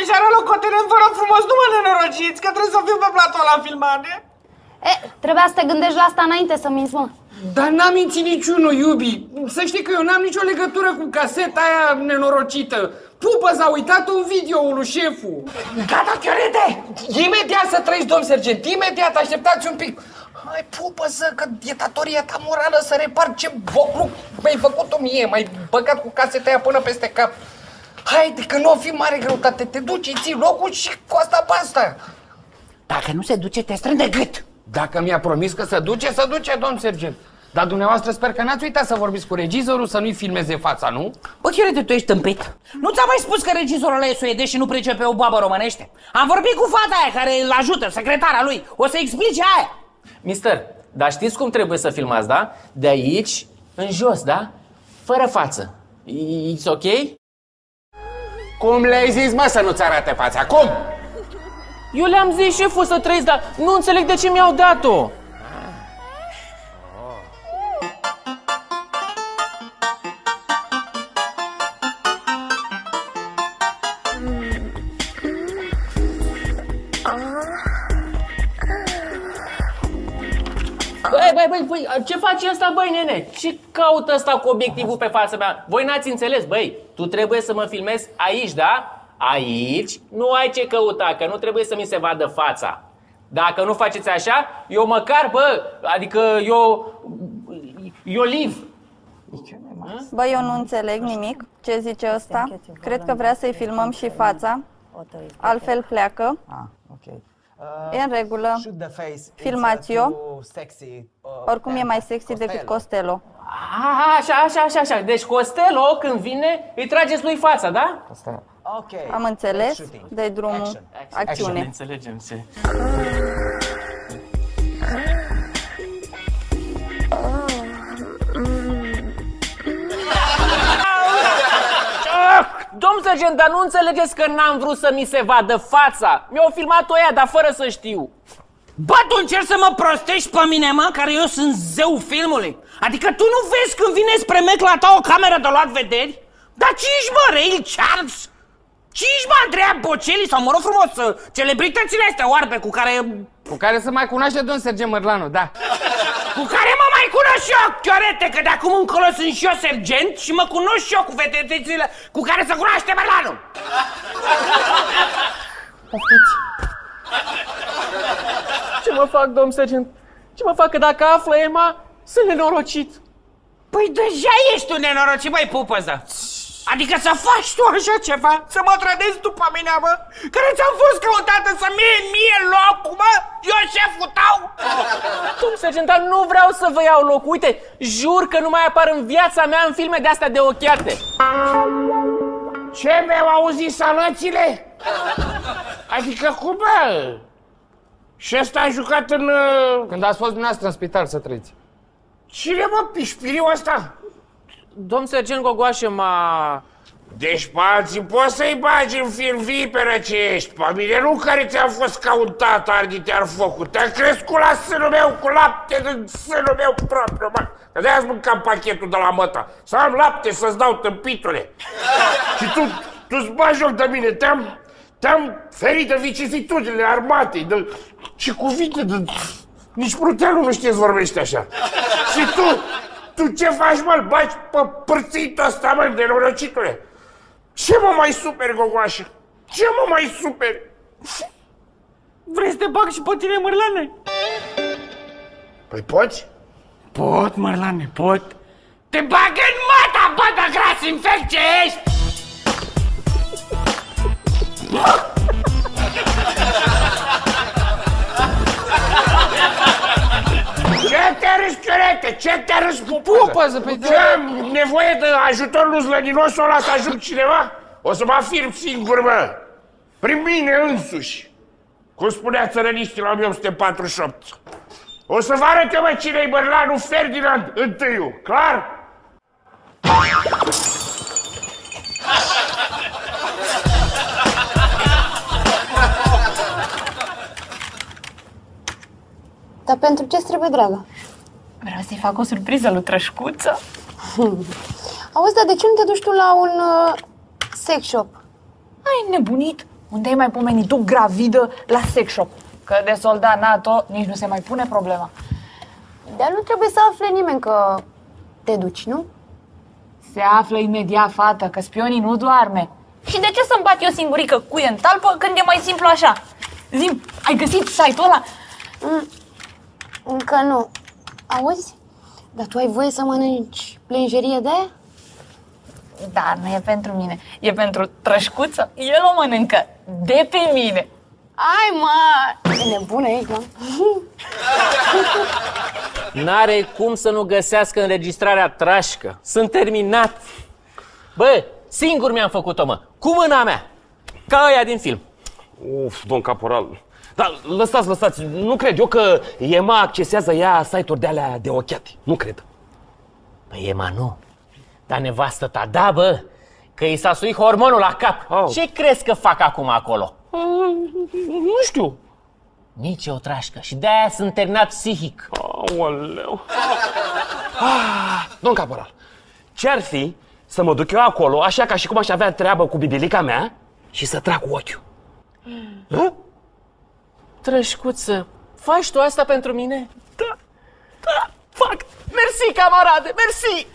domnișoară locotenent, vă rog frumos, nu mă nenorociți, că trebuie să fiu pe platou la filmare. E, trebuia să te gândești la asta înainte să minți, mă. Dar n-am mințit niciunul, iubi. Să știi că eu n-am nicio legătură cu caseta aia nenorocită. Pupă s-a uitat un video lui șeful. Gata, Chiorete! Imediat să trăiți, domn sergent, imediat, așteptați un pic. Hai, pupă să, că dietatoria ta morală să repar ce bocluc mi-ai făcut-o mie, m-ai băgat cu caseta aia până peste cap. Haide, că nu o fi mare greutate, te duci, îi ții locul și cu asta basta. Dacă nu se duce, te strâng de gât. Dacă mi-a promis că se duce, se duce, domn sergent. Dar dumneavoastră sper că n-ați uitat să vorbiți cu regizorul să nu-i filmeze fața, nu? Bă, Chiorete, tu ești tâmpit. Nu ți-am mai spus că regizorul ăla e suedez și nu pricepe o babă românește? Am vorbit cu fata aia care îl ajută, secretara lui. O să explice aia. Mister, dar știți cum trebuie să filmați, da? De aici în jos, da? Fără față. It's ok? Cum le-ai zis, mă, să nu-ți arate fața? Cum? Eu le-am zis șeful să trăiți, dar nu înțeleg de ce mi-au dat-o. Băi, băi, băi, băi, ce face ăsta, băi, nene? Ce caută ăsta cu obiectivul pe fața mea? Voi n-ați înțeles, băi, tu trebuie să mă filmezi aici, da? Aici nu ai ce căuta, că nu trebuie să mi se vadă fața. Dacă nu faceți așa, eu măcar, bă, adică eu, eu liv. Bă, eu nu înțeleg nimic ce zice ăsta. Cred că vrea să-i filmăm și fața. Altfel pleacă. E în regulă. Filmați-o. Oricum e mai sexy decât Costello. A, așa, așa, așa, așa. Deci Costello, când vine, îi trageți lui fața, da? Am înțeles? dă drumul. Acțiune. Înțelegem ce. Domn sergent, dar nu înțelegeți că n-am vrut să mi se vadă fața? Mi-au filmat-o ea, dar fără să știu. Bă, tu încerci să mă prostești pe mine, mă, care eu sunt zeu filmului? Adică tu nu vezi când vine spre mecla ta o cameră de luat vederi? Dar ce ești, mă, Ray Charles? Ce ești, mă, Andreea Bocelli sau, mă rog frumos, uh, celebritățile astea oarbe cu care... Cu care se mai cunoaște domn sergent Mărlanu, da. Cu care mă mai cunosc și eu, Chiorete, că de acum încolo sunt și eu sergent și mă cunosc și eu cu vedetețile cu care se cunoaște Mărlanu. Ce mă fac, domn sergent? Ce mă fac că dacă află Emma, sunt nenorocit. Păi deja ești un nenorocit, băi, pupăză. Adică să faci tu așa ceva? Să mă trădezi după mine, mă? Care ți-am fost căutată să mie mie locul, mă? Eu șeful tău? Domn sergent, dar nu vreau să vă iau loc. Uite, jur că nu mai apar în viața mea în filme de astea de ochiate. Ce mi-au auzit sănățile? Adică cum, bă? Și ăsta a jucat în... uh, Când ați fost dumneavoastră în spital să trăiți. Cine mă, pișpiriu ăsta? Domn sergent Gogoașe m-a... Deci pe alții poți să-i bagi în film viperă ce ești. Pe mine nu care ți-a fost ca un tată ardite-ar focul. Te-a crescut la sânul meu cu lapte din sânul meu propriu, mă. Că de-aia mâncam pachetul de la măta. Să am lapte să-ți dau tâmpitule. Și tu, tu-ți bagi joc de mine. Te-am, te-am ferit de vicisitudinile armatei, de ce cuvinte, de... Nici brutelul nu știe să vorbește așa. Și tu, tu ce faci, mă? Îl bagi pe părțitul ăsta, mă, de norocitule. Ce mă mai super, Gogoașă? Ce mă mai super? Vrei să te bag și pe tine, Mărlane? Păi poți? Pot, Mărlane, pot. Te bag în mata, bă, de gras infect ce ești! Te râzi, chiorete? Ce te râzi, pupă? Păi ce am nevoie de ajutor lui Zlăninosul ăla să ajung cineva? O să mă afirm singur, mă. Prin mine însuși. Cum spunea țărăniștii la 1848. O să vă arăt eu, mă, cine-i Bărlanu Ferdinand întâiu. Clar? Dar pentru ce trebuie, dragă? Vreau să-i fac o surpriză lui Trășcuță. Auzi, dar de ce nu te duci tu la un uh, sex shop? Ai nebunit? unde ai mai pomenit tu gravidă la sex shop? Că de soldat NATO nici nu se mai pune problema. Dar nu trebuie să afle nimeni că te duci, nu? Se află imediat, fată, că spionii nu doarme. Și de ce să-mi bat eu singurică cuie în talpă când e mai simplu așa? Zim, ai găsit site-ul ăla? Încă nu. Auzi? Dar tu ai voie să mănânci plenjerie de aia? Da, nu e pentru mine. E pentru trășcuță. El o mănâncă de pe mine. Ai, mă! E nebună ești, mă? N-are cum să nu găsească înregistrarea trașcă. Sunt terminat. Bă, singur mi-am făcut-o, mă. Cu mâna mea. Ca ăia din film. Uf, domn caporal. Dar lăsați, lăsați, nu cred eu că EMA accesează ea site-uri de alea de ochiate. Nu cred. Păi Ema nu. Dar nevastă ta, da, bă, că i s-a suit hormonul la cap. Au. Ce crezi că fac acum acolo? Nu știu. Nici o trașcă și de-aia sunt terminat psihic. Aoleu. Ah, domn caporal, ce-ar fi să mă duc eu acolo, așa ca și cum aș avea treabă cu bibilica mea și să trag cu ochiul? Hă? Trășcuță, faci tu asta pentru mine? Da, da, fac. Mersi, camarade, mersi!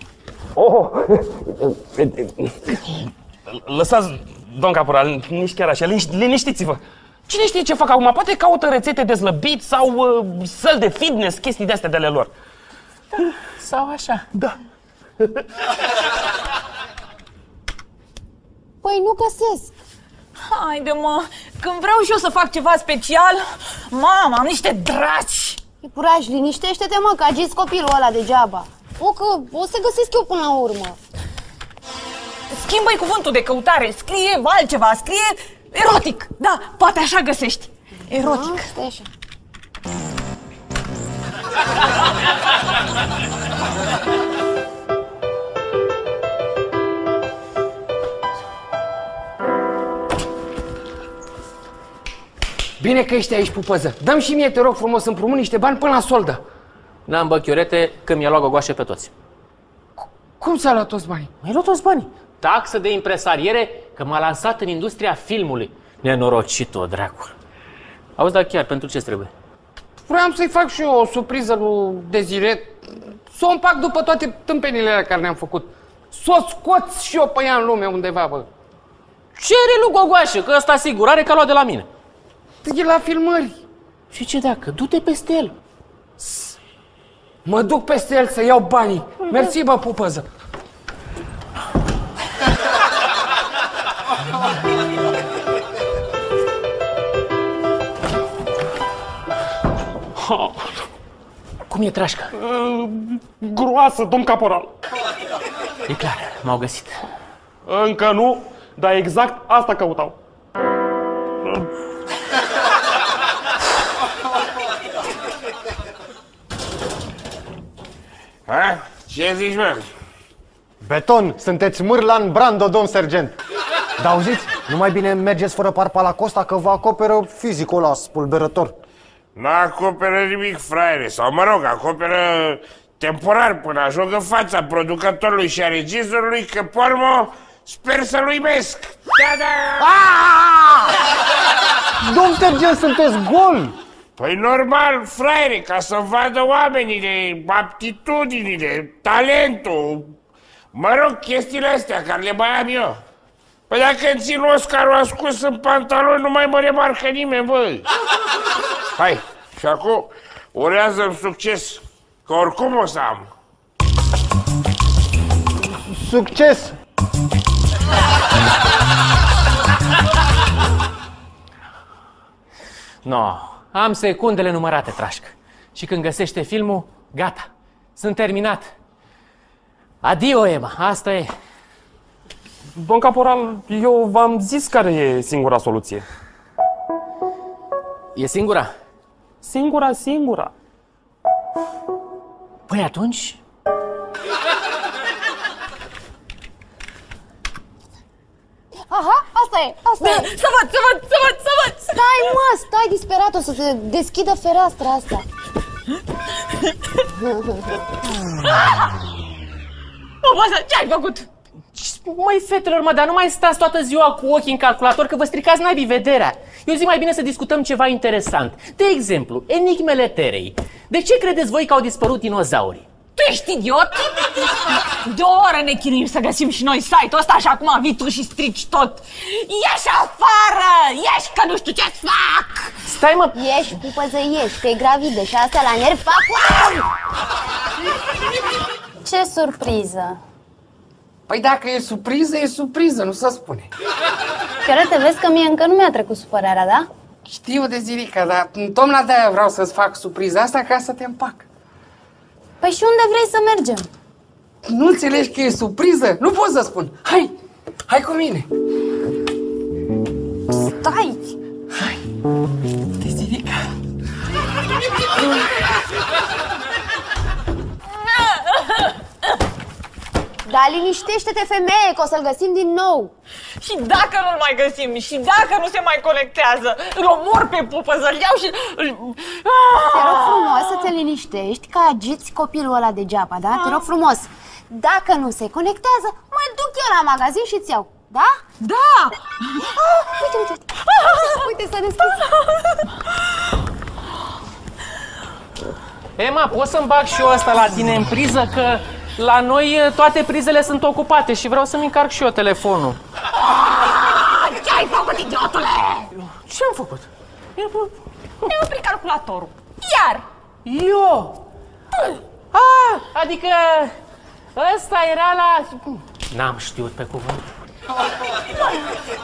Oh. Lăsați, domn caporal, nici chiar așa, liniș- liniștiți-vă. Cine știe ce fac acum? Poate caută rețete de slăbit sau uh, săl de fitness, chestii de-astea de ale lor. Sau așa. Da. Păi nu găsesc. Haide, mă, când vreau și eu să fac ceva special, mama, am niște draci. Iepuraș, liniștește-te, mă, că agiți copilul ăla degeaba. O, că o să găsesc eu până la urmă. Schimbă-i cuvântul de căutare, scrie altceva, scrie erotic. Da, poate așa găsești. Erotic. Ah, stai așa. Bine că ești aici, pupăză. Dăm și mie, te rog frumos, împrumut niște bani până la soldă. N-am bă chiorete că mi-a luat gogoașe pe toți. Cum s-a luat toți banii? Mi-ai luat toți banii. Taxă de impresariere că m-a lansat în industria filmului. Nenorocit-o, dracul. Auzi, dar chiar, pentru ce trebuie? Vreau să-i fac și eu o surpriză lui Dezire. Să o împac după toate tâmpenile alea care ne-am făcut. Să o scoți și eu pe ea în lume undeva, bă. Cere lui gogoașe, că ăsta sigur are că a luat de la mine. E la filmări. Și ce dacă? Du-te peste el. Mă duc peste el să iau banii. Mersi, bă, pupăză. Cum e trașcă? Groasă, domn caporal. E clar, m-au găsit. Încă nu, dar exact asta căutau. Ha? Ce zici, mă? Beton, sunteți Mârlan Brando, domn sergent. Dar auziți, nu mai bine mergeți fără parpa la costa că vă acoperă fizicul ăla spulberător. N-acoperă nimic, fraiere, sau mă rog, acoperă temporar până ajung în fața producătorului și a regizorului că pormo sper să-l uimesc. Da-da! Domn sergent, sunteți gol! Păi normal, fraiere, ca să vadă oamenii aptitudinile, talentul, mă rog, chestiile astea care le mai am eu. Păi dacă îmi țin Oscarul ascuns în pantaloni, nu mai mă remarcă nimeni, băi. Hai, și acum urează-mi succes, că oricum o să am. Succes! No, am secundele numărate, trașcă. Și când găsește filmul, gata. Sunt terminat. Adio, Emma, asta e. Domn caporal, eu v-am zis care e singura soluție. E singura? Singura, singura. Păi atunci... Aha, asta e, asta e. Să văd, să văd, să văd, să văd! Stai, mă, stai disperat, o să se deschidă fereastra asta. Mama, ce ai făcut? Măi, fetelor, mă, dar nu mai stați toată ziua cu ochii în calculator, că vă stricați naibii vederea. Eu zic mai bine să discutăm ceva interesant. De exemplu, enigmele terei. De ce credeți voi că au dispărut dinozaurii? Tu ești idiot? De o oră ne chinuim să găsim și noi site-ul ăsta și acum vii tu și strici tot. Ieși afară! Ieși că nu știu ce-ți fac! Stai, mă! Ieși, pupăză, ieși, că e gravidă și asta la nervi fac wow! Ce surpriză! Păi dacă e surpriză, e surpriză, nu se spune. Chiar te vezi că mie încă nu mi-a trecut supărarea, da? Știu de zilica, dar tocmai de-aia vreau să-ți fac surpriza asta ca să te împac. Păi și unde vrei să mergem? Nu înțelegi că e surpriză? Nu pot să spun. Hai, hai cu mine. Stai! De zilica. Da, liniștește-te, femeie, că o să-l găsim din nou. Și dacă nu-l mai găsim, și dacă nu se mai conectează, îl omor pe pupă, să-l iau și... îl- Te rog frumos să te liniștești, că agiți copilul ăla degeaba, da? Te rog frumos. Dacă nu se conectează, mă duc eu la magazin și ți iau. Da? Da! Ah, uite, uite, uite. Uite, s-a deschis. Emma, poți să-mi bag și eu asta la tine în priză? Că la noi eh, toate prizele sunt ocupate și vreau să-mi încarc și eu telefonul. Ce ai făcut, idiotule? Ce am făcut? Ne-a oprit calculatorul. Iar! Eu? Ah, adică ăsta era la... N-am știut pe cuvânt.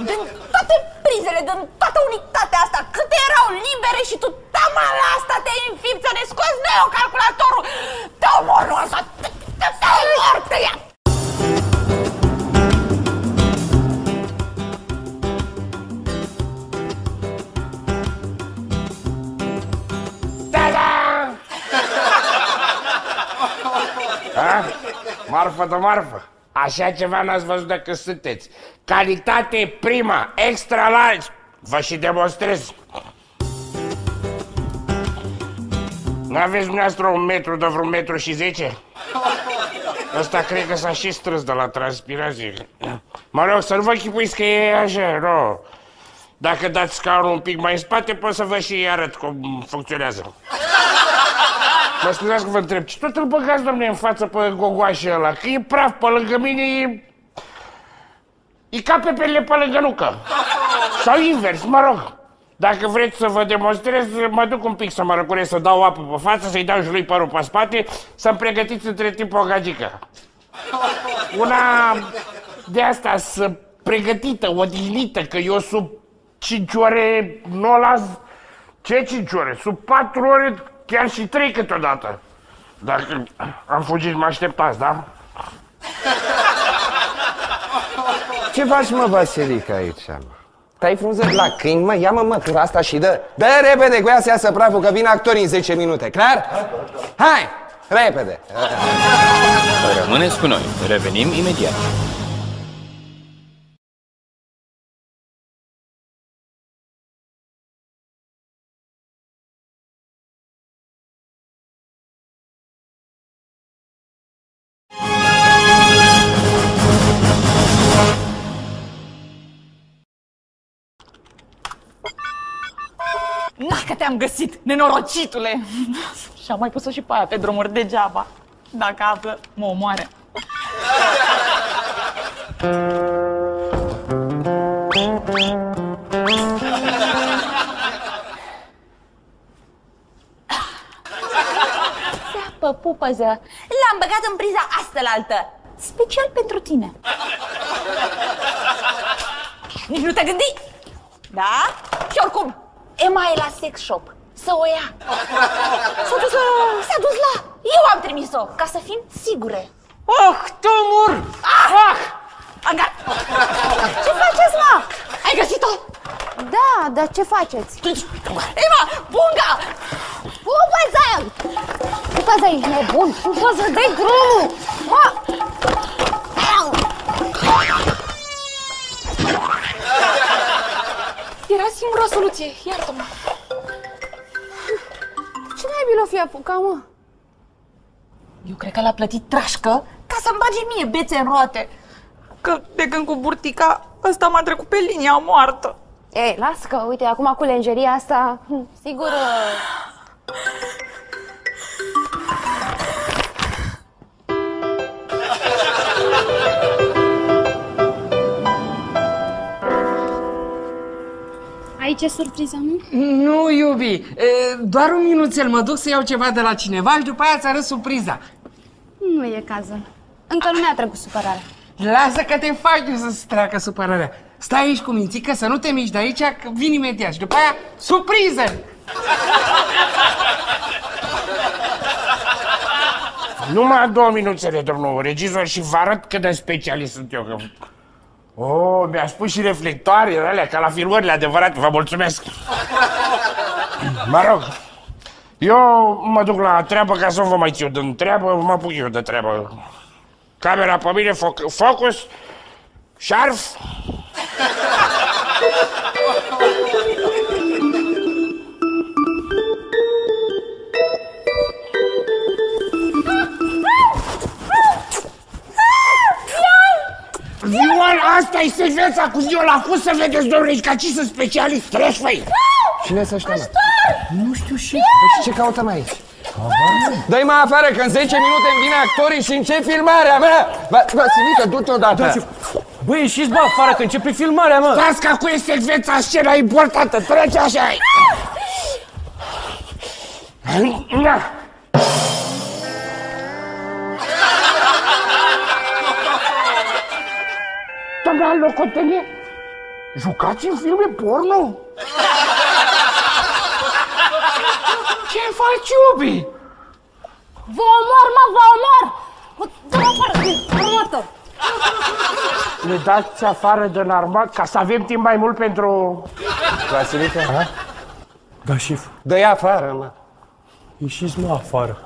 Din toate prizele, din toată unitatea asta, câte erau libere și tu tama la asta te-ai înfipt să ne scoți noi calculatorul! Te omor, nu asta! Te, te, te omor, te ia! Ha? Marfă de marfă. Așa ceva n-ați văzut dacă sunteți. Calitate prima, extra large. Vă și demonstrez. N-aveți dumneavoastră un metru de vreun metru și zece? Ăsta cred că s-a și strâns de la transpirație. Mă rog, să nu vă chipuiți că e așa, nu. Dacă dați scaunul un pic mai în spate, pot să vă și arăt cum funcționează. Mă scuzați că vă întreb, ce tot îl băgați, domne, în față pe gogoașe ăla? Că e praf pe lângă mine, e... E ca pepele pe lângă nucă. Sau invers, mă rog. Dacă vreți să vă demonstrez, mă duc un pic să mă răcuresc, să dau apă pe față, să-i dau și lui părul pe spate, să-mi pregătiți între timp o gagică. Una de asta, să pregătită, odihnită, că eu sub 5 ore nu o las... Ce 5 ore? Sub 4 ore, chiar și 3 câteodată. Dacă am fugit, mă așteptați, da? Ce faci, mă, Vasilica, aici, mă? Stai frunză la câini, mă, ia-mă mătura asta și dă, dă repede cu ea să iasă praful, că vin actorii în 10 minute, clar? Hai, repede! Rămâneți cu noi. Revenim imediat. Te-am găsit, nenorocitule! Și am mai pus-o și pe aia pe drumuri degeaba. Dacă află, mă omoare. Seapă, pupăză, l-am băgat în priza astă Special pentru tine. Nici nu te gândi? Da? Și oricum, Emma e la sex shop. Să o ia. S-a dus la... S-a dus la... Eu am trimis-o, ca să fim sigure. Oh, tumur! Ah! ah! Agat! Ce faceți, mă? Ai găsit-o? Da, dar ce faceți? Emma, bunga! Pupăză! Pupăză, ești nebun! Pupăză, dă-i drumul! Mă! Au! Era singura soluție, iartă-mă. Ce naibii l-o fi apucat, mă? Eu cred că l-a plătit trașcă ca să-mi bage mie bețe în roate. că de când cu burtica ăsta m-a trecut pe linia moartă. Ei, lasă că, uite, acum cu lenjeria asta, hm, sigur... Aici e surpriza, nu? Nu, iubi, e, doar un minuțel, mă duc să iau ceva de la cineva și după aia ți arăt surpriza. Nu e cazul. Încă nu mi-a trecut supărarea. Lasă că te fac eu să-ți treacă supărarea. Stai aici cu mințică, să nu te miști de aici, că vin imediat și după aia, surpriză! Numai două minuțele, domnul regizor, și vă arăt cât de specialist sunt eu. Că... Oh, mi-a spus și reflectoarele alea, ca la filmările adevărate. Vă mulțumesc. Mă rog, eu mă duc la treabă ca să nu vă mai țiu din treabă, mă apuc eu de treabă. Camera pe mine, foc, focus, șarf. Viol, asta e secvența cu Viol. Acum să vedeți, domnule, ca ce sunt specialist. Treci, făi. Cine să ăștia, mă? Nu știu și. Și ce căutăm aici? Dă-i mă afară, că în 10 minute îmi vine actorii și încep filmarea, mă! Bă, Vasilică, du-te odată! Băi, ieșiți bă afară că începe filmarea, mă! Stați că acum e secvența, scena importantă. Trece așa. Na. Doamna Locotenie, jucați în filme porno? Ce faci, iubi? Vă omor, mă, vă omor! Mă, dă-mă afară din armată! Ne dați afară din armat ca să avem timp mai mult pentru... Vasilică? Da, șef. Dă-i afară, mă! Ieșiți mă afară.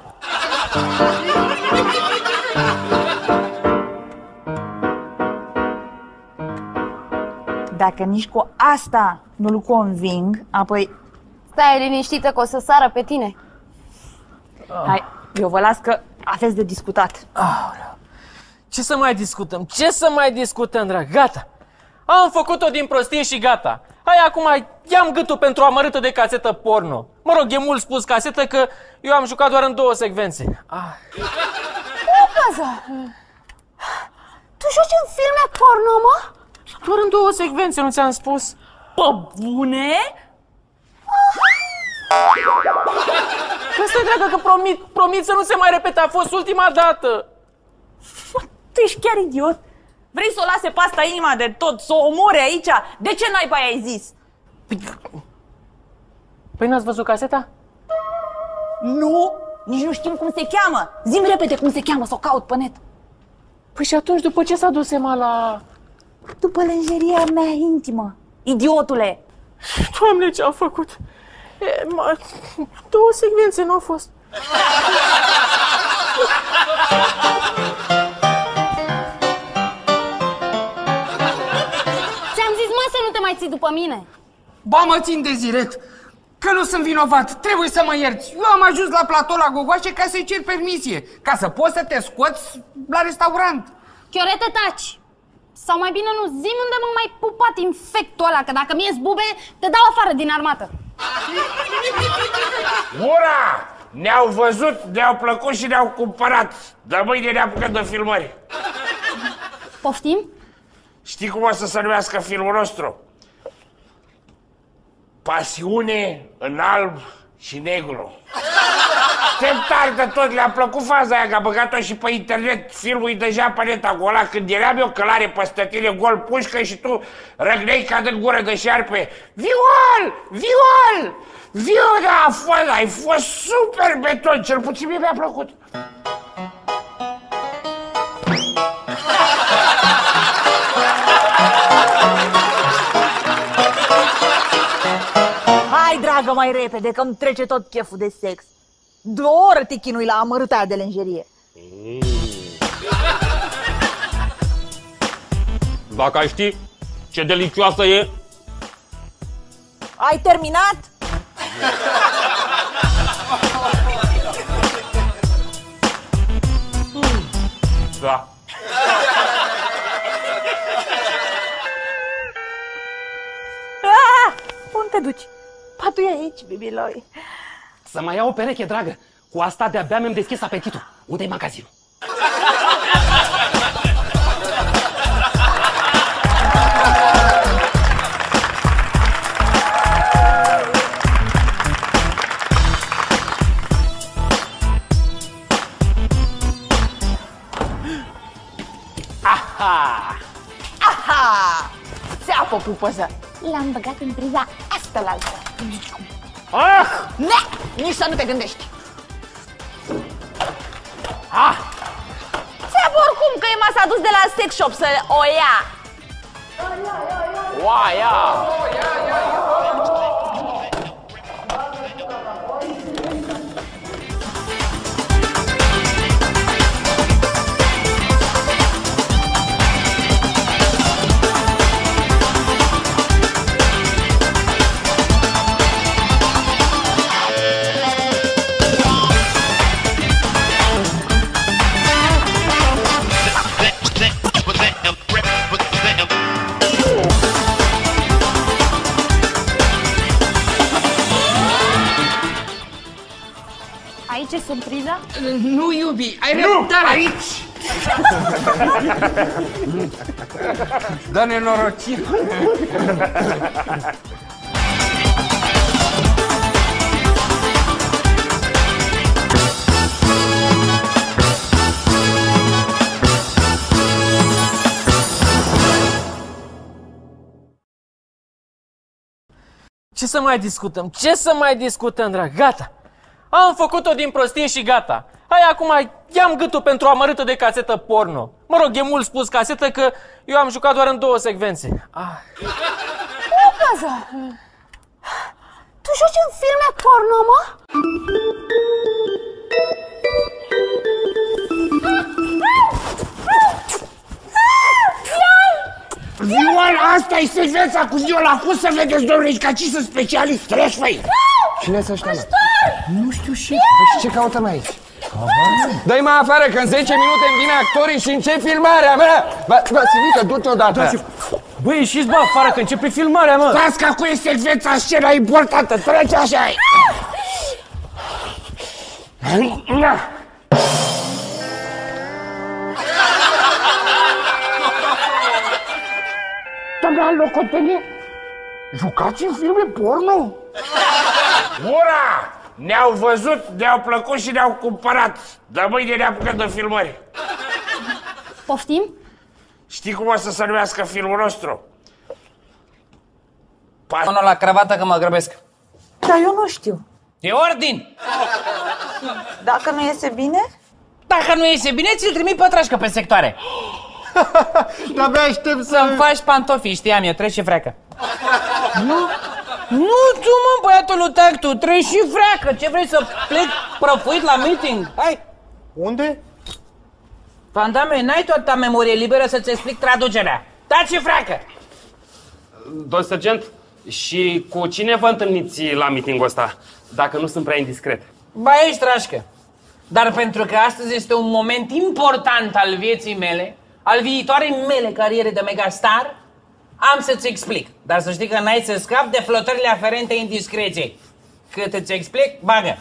Dacă nici cu asta nu-l conving, apoi... Stai liniștită că o să sară pe tine. Hai, eu vă las că aveți de discutat. Ce să mai discutăm? Ce să mai discutăm, drag? Gata! Am făcut-o din prostie și gata. Hai acum, ia-mi gâtul pentru o amărâtă de casetă porno. Mă rog, e mult spus casetă că eu am jucat doar în două secvențe. Ah. Paza! Tu joci în filme porno, mă? Doar în două secvențe, nu ți-am spus? Pe bune? Asta dragă că promit, promit să nu se mai repete, a fost ultima dată. Tu ești chiar idiot? Vrei să o lase pe asta inima de tot, să o omori aici? De ce n-ai pe aia ai zis? Păi n-ați văzut caseta? Nu, nici nu știm cum se cheamă. Zim repede cum se cheamă, să o caut pe net. Păi și atunci, după ce s-a dus Ema la... După lenjeria mea intimă. Idiotule! Doamne, ce-am făcut? E, ma... Două secvențe nu au fost. Ți-am zis, mă, să nu te mai ții după mine. Ba mă țin de ziret, că nu sunt vinovat, trebuie să mă ierți. Eu am ajuns la platou la Gogoașe ca să-i cer permisie, ca să poți să te scoți la restaurant. Chiorete, taci! Sau mai bine nu, zi unde m-a mai pupat infectul ăla, că dacă mi-e zbube, te dau afară din armată. Ura! Ne-au văzut, ne-au plăcut și ne-au cumpărat. De mâine ne apucăm de filmări. Poftim? Știi cum o să se numească filmul nostru? Pasiune în alb și negru. Ce tare de tot, le-a plăcut faza aia, că a băgat-o și pe internet. Filmul e deja pe net acolo, când eram eu călare pe stătile gol pușcă și tu răgnei ca din gură de șarpe. Viol! Viol! Viol, da, a fost, ai fost super beton, cel puțin mie mi-a plăcut. Hai, dragă, mai repede, că îmi trece tot cheful de sex. Două oră te chinui la amărâta aia de lenjerie. Mm. Dacă ai ști ce delicioasă e... Ai terminat? Mm. Da. Ah, unde te duci? Păi e aici, bibiloi. Să mai iau o pereche, dragă. Cu asta de-abia mi-am deschis apetitul. Unde-i magazinul? Aha! Aha! Țeapă pupăză! L-am băgat în priza asta la altă. Ah! Ne! Nici să nu te gândești! Ah! Țeapă oricum că Emma s-a dus de la sex shop să o ia! Oaia! Surpriza? Nu, iubi, ai Nu, răbdare. aici! Dă nenorocire. Ce să mai discutăm? Ce să mai discutăm, drag? Gata! Am făcut-o din prostie și gata. Hai acum ia-mi gâtul pentru o amărâtă de casetă porno. Mă rog, e mult spus casetă că eu am jucat doar în două secvențe. Ah. Pupăză! Tu joci în filme porno, mă? Viola, asta e secvența cu Viola. Cum să vedeți, domnule, ca ce sunt specialist? Treci, făi! Cine să ăștia, mă? Nu știu și... Păi și ce căutăm aici? Dă-i mă afară, că în 10 minute îmi vine actorii și încep filmarea mea! Bă, Vasilică, du-te odată! Băi, ieșiți bă afară că începe filmarea, mă! Stați că acum e secvența, scena importantă. Trece așa. Doamna Locotenie, jucați în filme porno? Ura! Ne-au văzut, ne-au plăcut și ne-au cumpărat. De mâine ne apucăm de filmări. Poftim? Știi cum o să se numească filmul nostru? Unul la cravată că mă grăbesc. Dar eu nu știu. E ordin! Dacă nu iese bine? Dacă nu iese bine, ți-l trimit pe trașcă pe sectoare. De-abia aștept să... Să-mi faci pantofi, știam eu, treci și freacă. Nu? Nu tu, mă, băiatul lui Tac, tu treci și freacă. Ce vrei să plec prăfuit la meeting? Hai! Unde? Pandame, n-ai toată memorie liberă să-ți explic traducerea. Taci și freacă! Domn sergent, și cu cine vă întâlniți la meetingul ăsta, dacă nu sunt prea indiscret? Ba, ești trașcă. Dar pentru că astăzi este un moment important al vieții mele, al viitoarei mele cariere de megastar, am să-ți explic. Dar să știi că n-ai să scapi de flotările aferente indiscreției. Cât îți explic, bagă.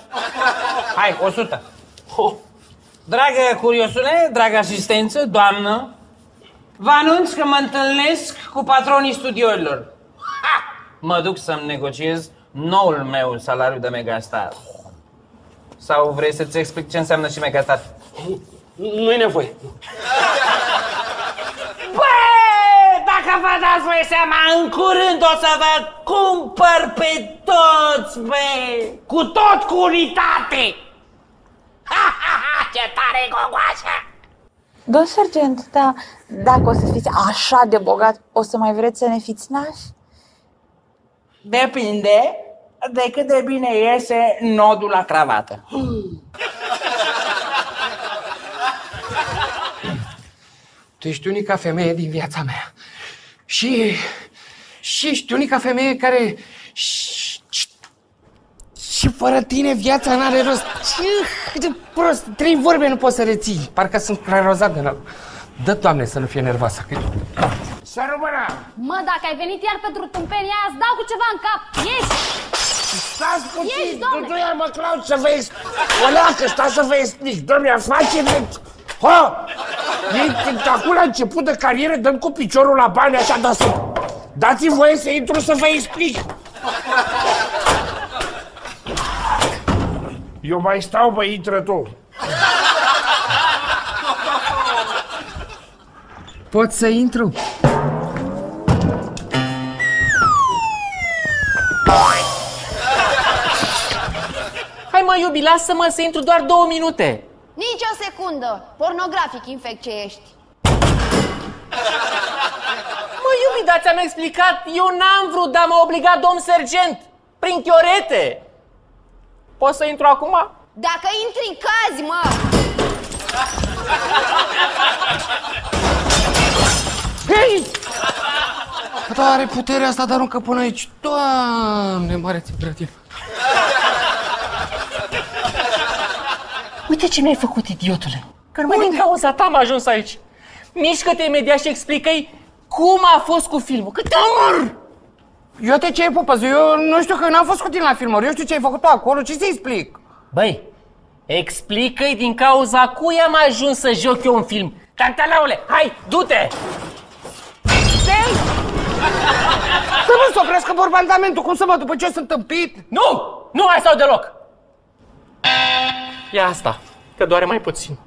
Hai, 100. Dragă curiosule, dragă asistență, doamnă, vă anunț că mă întâlnesc cu patronii studiourilor. Ha! Mă duc să-mi negociez noul meu salariu de megastar. Sau vrei să-ți explic ce înseamnă și megastar? Nu-i nevoie. Bă, dacă vă dați voi seama, în curând o să vă cumpăr pe toți, bă! Cu tot cu unitate! Ha, ha, ha, ce tare gogoașă! Domn sergent, da, dacă o să fiți așa de bogat, o să mai vreți să ne fiți nași? Depinde de cât de bine iese nodul la cravată. Tu ești unica femeie din viața mea. Și... Și ești unica femeie care... Și, și- și fără tine viața n-are rost. Ce de prost, trei vorbe nu poți să reții. Parcă sunt clarozat de năl. Dă, Doamne, să nu fie nervoasă. Că... Să rămână! Mă, dacă ai venit iar pentru tâmpenia aia, îți dau cu ceva în cap. Ieși! Stați Ieși, puțin, domne! du-i mă, Claud, să vă explic. O leacă, stați să vă explic. Domne, afacere... Ha! Ei, acum la început de carieră, dăm cu piciorul la bani așa, dar să... Dați-mi voie să intru să vă explic. Eu mai stau, bă, intră tu. Pot să intru? Hai mă, iubi, lasă-mă să intru doar două minute. Nici o secundă. Pornografic infect ce ești. Mă, iubi, dar ți-am explicat, eu n-am vrut, dar m-a obligat domn sergent. Prin chiorete. Poți să intru acum? Dacă intri în cazi, mă! Hei! Da, are puterea asta de aruncă până aici. Doamne, mare temperatură. Uite ce mi-ai făcut, idiotule. Că numai din cauza ta am ajuns aici. Mișcă-te imediat și explică-i cum a fost cu filmul. Că te omor! Eu te ce ai pupă, eu nu știu că n-am fost cu tine la filmări, eu știu ce ai făcut tu acolo, ce să-i explic? Băi, explică-i din cauza cui am ajuns să joc eu un film. Tantalaule, hai, du-te! Să nu se oprească bombardamentul, cum să mă, după ce sunt tâmpit? Nu! Nu mai stau deloc! Ia asta, te doare mai puțin.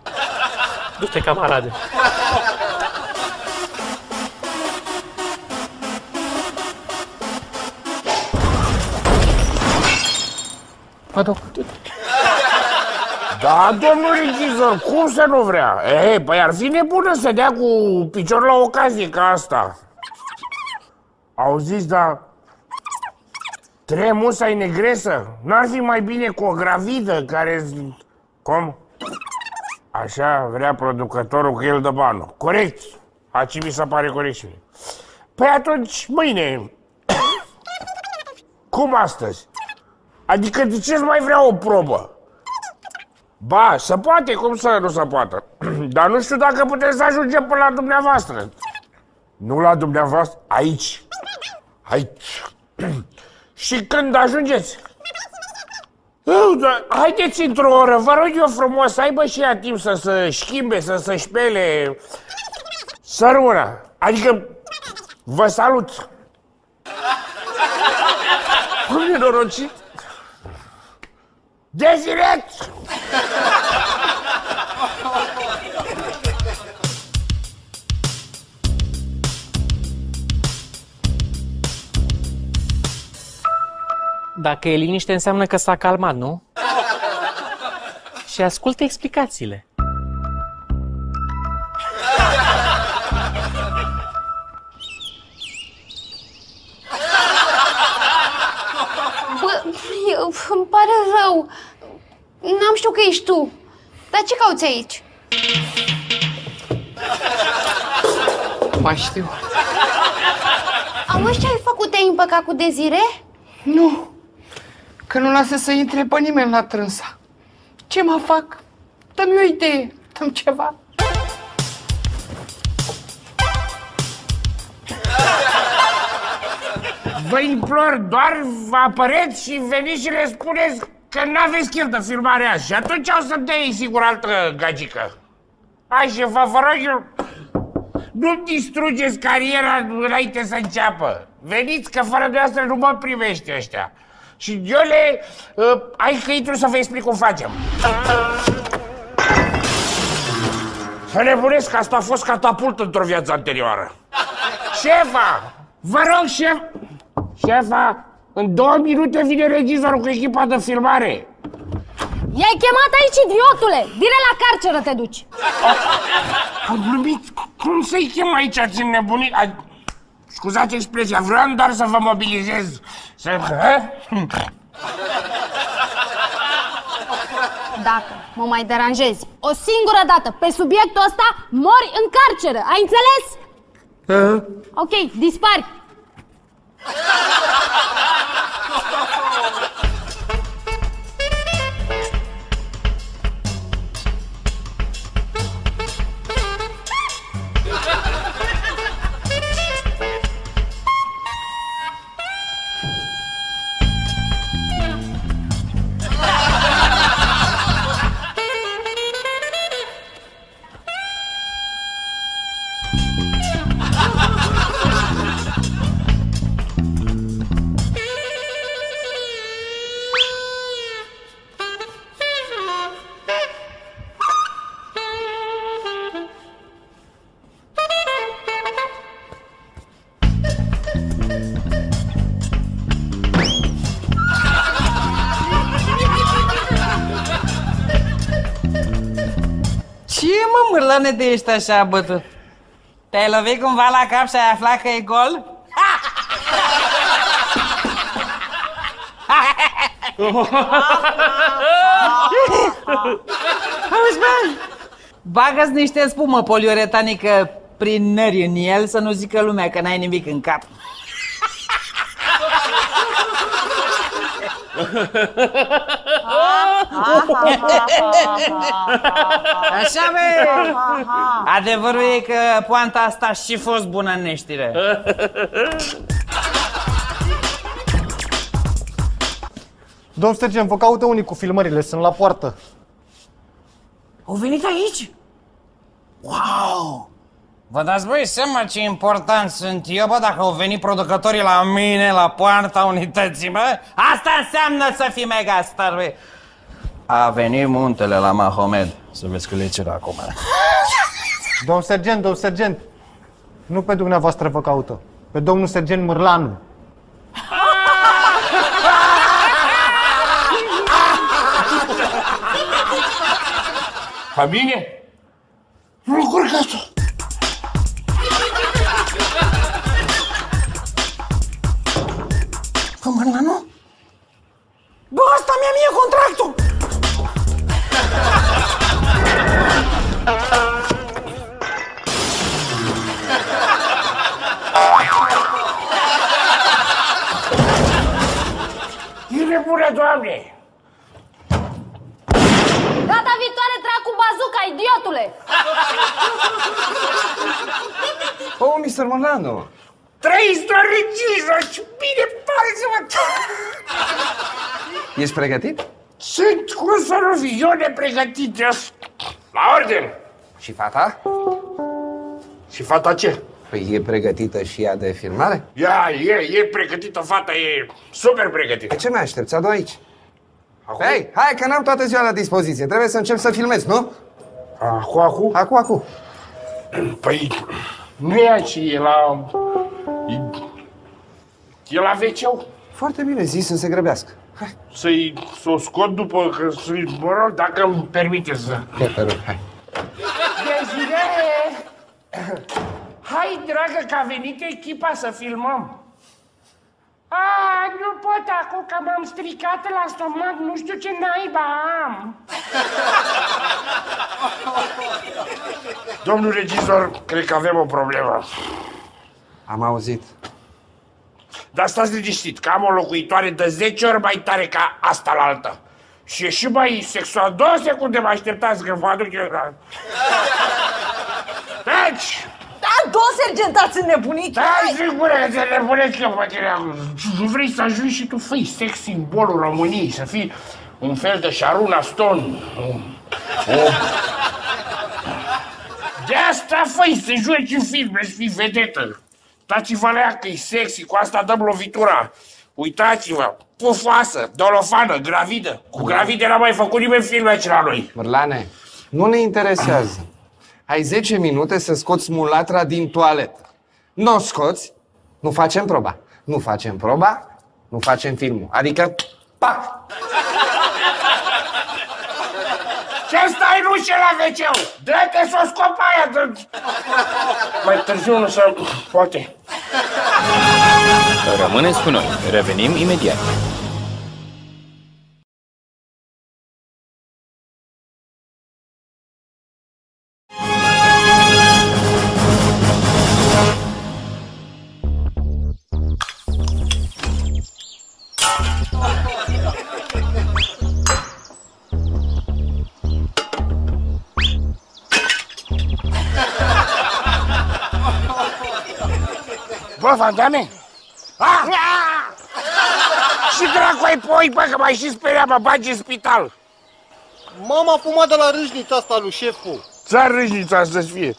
Du-te, camarade. Mă duc. Da, domnul regizor, cum să nu vrea? Ei, păi ar fi nebună să dea cu picior la ocazie ca asta. Auziți, dar... Trebuie ai negresă? N-ar fi mai bine cu o gravidă care... Cum? Așa vrea producătorul că el dă banul. Corect. Aici mi se pare corect și mie. Păi atunci, mâine. Cum astăzi? Adică de ce mai vrea o probă? Ba, se poate, cum să nu se poată. Dar nu știu dacă putem să ajungem până la dumneavoastră. Nu la dumneavoastră, aici. Aici. Și când ajungeți? Eu, da, haideți într-o oră, vă rog eu frumos, să aibă și ea timp să se schimbe, să se șpele. Să rămână. Adică, vă salut. Cum e norocit? Deziret! Dacă e liniște, înseamnă că s-a calmat, nu? Și ascultă explicațiile. Bă, eu, îmi pare rău. N-am știut că ești tu. Dar ce cauți aici? Mai știu. Auzi ce ai făcut? Te-ai împăcat cu Dezire? Nu. Că nu lasă să intre pe nimeni la trânsa. Ce mă fac? Dă-mi o idee. Dă-mi ceva. Vă implor, doar vă apăreți și veniți și le spuneți că n-aveți chef de filmarea și atunci o să-mi dea sigur altă gagică. Hai și vă, vă rog eu, nu distrugeți cariera înainte să înceapă. Veniți că fără dumneavoastră nu mă primește ăștia. Și eu le... Uh, hai că intru să vă explic cum facem. Să nebunesc că asta a fost catapult într-o viață anterioară. Șefa! Vă rog, șef... Șefa, în două minute vine regizorul cu echipa de filmare. I-ai chemat aici, idiotule! Bine la carceră te duci! Am glumit. Cum să-i chem aici, ați nebunit? A... Scuzați expresia, vreau doar să vă mobilizez. Să... Ha? Dacă mă mai deranjezi o singură dată pe subiectul ăsta, mori în carceră, ai înțeles? Ok, dispari! Mârlane de ești așa bătut? Te-ai lovit cumva la cap și ai aflat că e gol? Auzi, bă, bagă niște spumă poliuretanică prin nări în el să nu zică lumea că n-ai nimic în cap. Așa, bă! Adevărul e că poanta asta și fost bună în neștire. Domn sergent, vă caută unii cu filmările, sunt la poartă. Au venit aici? Wow! Vă dați voi seama ce important sunt eu, bă, dacă au venit producătorii la mine, la poarta unității, bă? Asta înseamnă să fii megastar, bă! A venit muntele la Mahomed. Să vezi că le cer acum. Domn sergent, domn sergent, nu pe dumneavoastră vă caută, pe domnul sergent Mârlanu. Familie? Nu curcă-o! Bă, asta mi-a mie contractul! E nebună, doamne! Data viitoare trag cu bazuca, idiotule! Oh, Mr. Molano. Trăiți doar regizor și bine pare să vă... Ești pregătit? Sunt cum să nu fiu, eu nepregătit, eu sunt la ordine. Și fata? Și fata ce? Păi e pregătită și ea de filmare? Ia, e, e pregătită, fata e super pregătită. De ce mai aștepți? Adu aici. Hei, hai că n-am toată ziua la dispoziție. Trebuie să încep să filmez, nu? Acu, acu? Acu, acu. Păi, nu e aici, e la... E, e la wc Foarte bine, zi să se grăbească. Să-i, să o scot după, că să-i, mă rog, dacă îmi permite să... Ia te rog, hai. Dezire! Hai, dragă, că a venit echipa să filmăm. A, nu pot acum că m-am stricat la stomac, nu știu ce naiba am. Domnul regizor, cred că avem o problemă. Am auzit. Dar stați liniștit, că am o locuitoare de 10 ori mai tare ca asta la altă. Și e și mai sexual. Două secunde mă așteptați că vă aduc eu. Deci, Da, două sergent, ați înnebunit? Da, sigur că te nebunesc eu pe tine acum. Nu vrei să ajungi și tu, fii sex simbolul României, să fii un fel de Sharuna Stone. O... o... De asta, făi, să joci în filme, să fii vedetă. Uitați-vă la ea că e sexy, cu asta dăm lovitura. Uitați-vă, pufoasă, dolofană, gravidă. Cu gravidă n-a mai făcut nimeni filme aici la noi. Mărlane, nu ne interesează. Ai 10 minute să scoți mulatra din toaletă. Nu o scoți, nu facem proba. Nu facem proba, nu facem filmul. Adică, pa! Ce stai nu și la wc Dă-te să o scop aia dă Mai târziu nu să... Poate. Rămâneți cu noi. Revenim imediat. Bă, fantame? Ah! Ah! Și dracu ai poi, bă, că m-ai și speriat, mă bagi în spital. Mama a fumat de la râșnița asta lui șeful. Țar râșnița să-ți fie.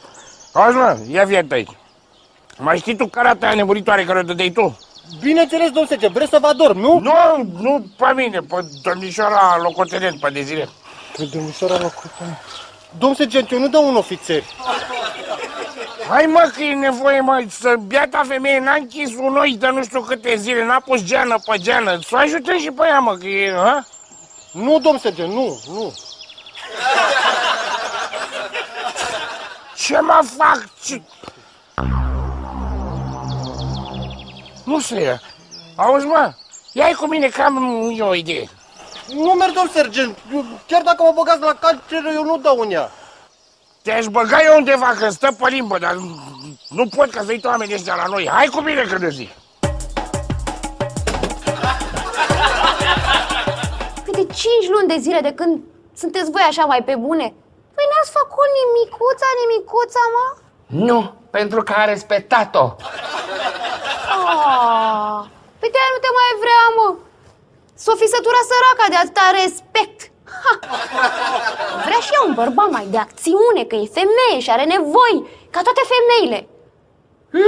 Auzi, mă, ia fii aici. Mai știi tu carata aia nemuritoare care o dădeai tu? Bineînțeles, domn Serge, vreți să vă adorm, nu? Nu, nu pe mine, pe domnișoara locotenent, pe Dezire. Pe domnișoara locotenent. Domn sergent, eu nu dau un ofițer. Hai mă că e nevoie mă, să biata femeie n-a închis un oi de nu știu câte zile, n-a pus geană pe geană, să o ajutăm și pe ea mă, că e, ha? Nu, domn sergent, nu, nu. Ce mă fac? Ce... Nu se ia. Auzi, mă, ia cu mine că am eu o idee. Nu merg, domn sergent. Eu- Chiar dacă mă băgați la cancer, eu nu dau în ea. Te-aș băga eu undeva, că stă pe limbă, dar nu pot că să uită oamenii ăștia la noi. Hai cu mine că ne zi. Păi de 5 luni de zile de când sunteți voi așa mai pe bune? Păi n-ați făcut nimicuța, nimicuța, mă? Nu, pentru că a respectat-o. Ah, Păi de nu te mai vrea, mă. S-o fi sătura săraca de atâta respect. Ha! Vrea și ea un bărbat mai de acțiune, că e femeie și are nevoi, ca toate femeile.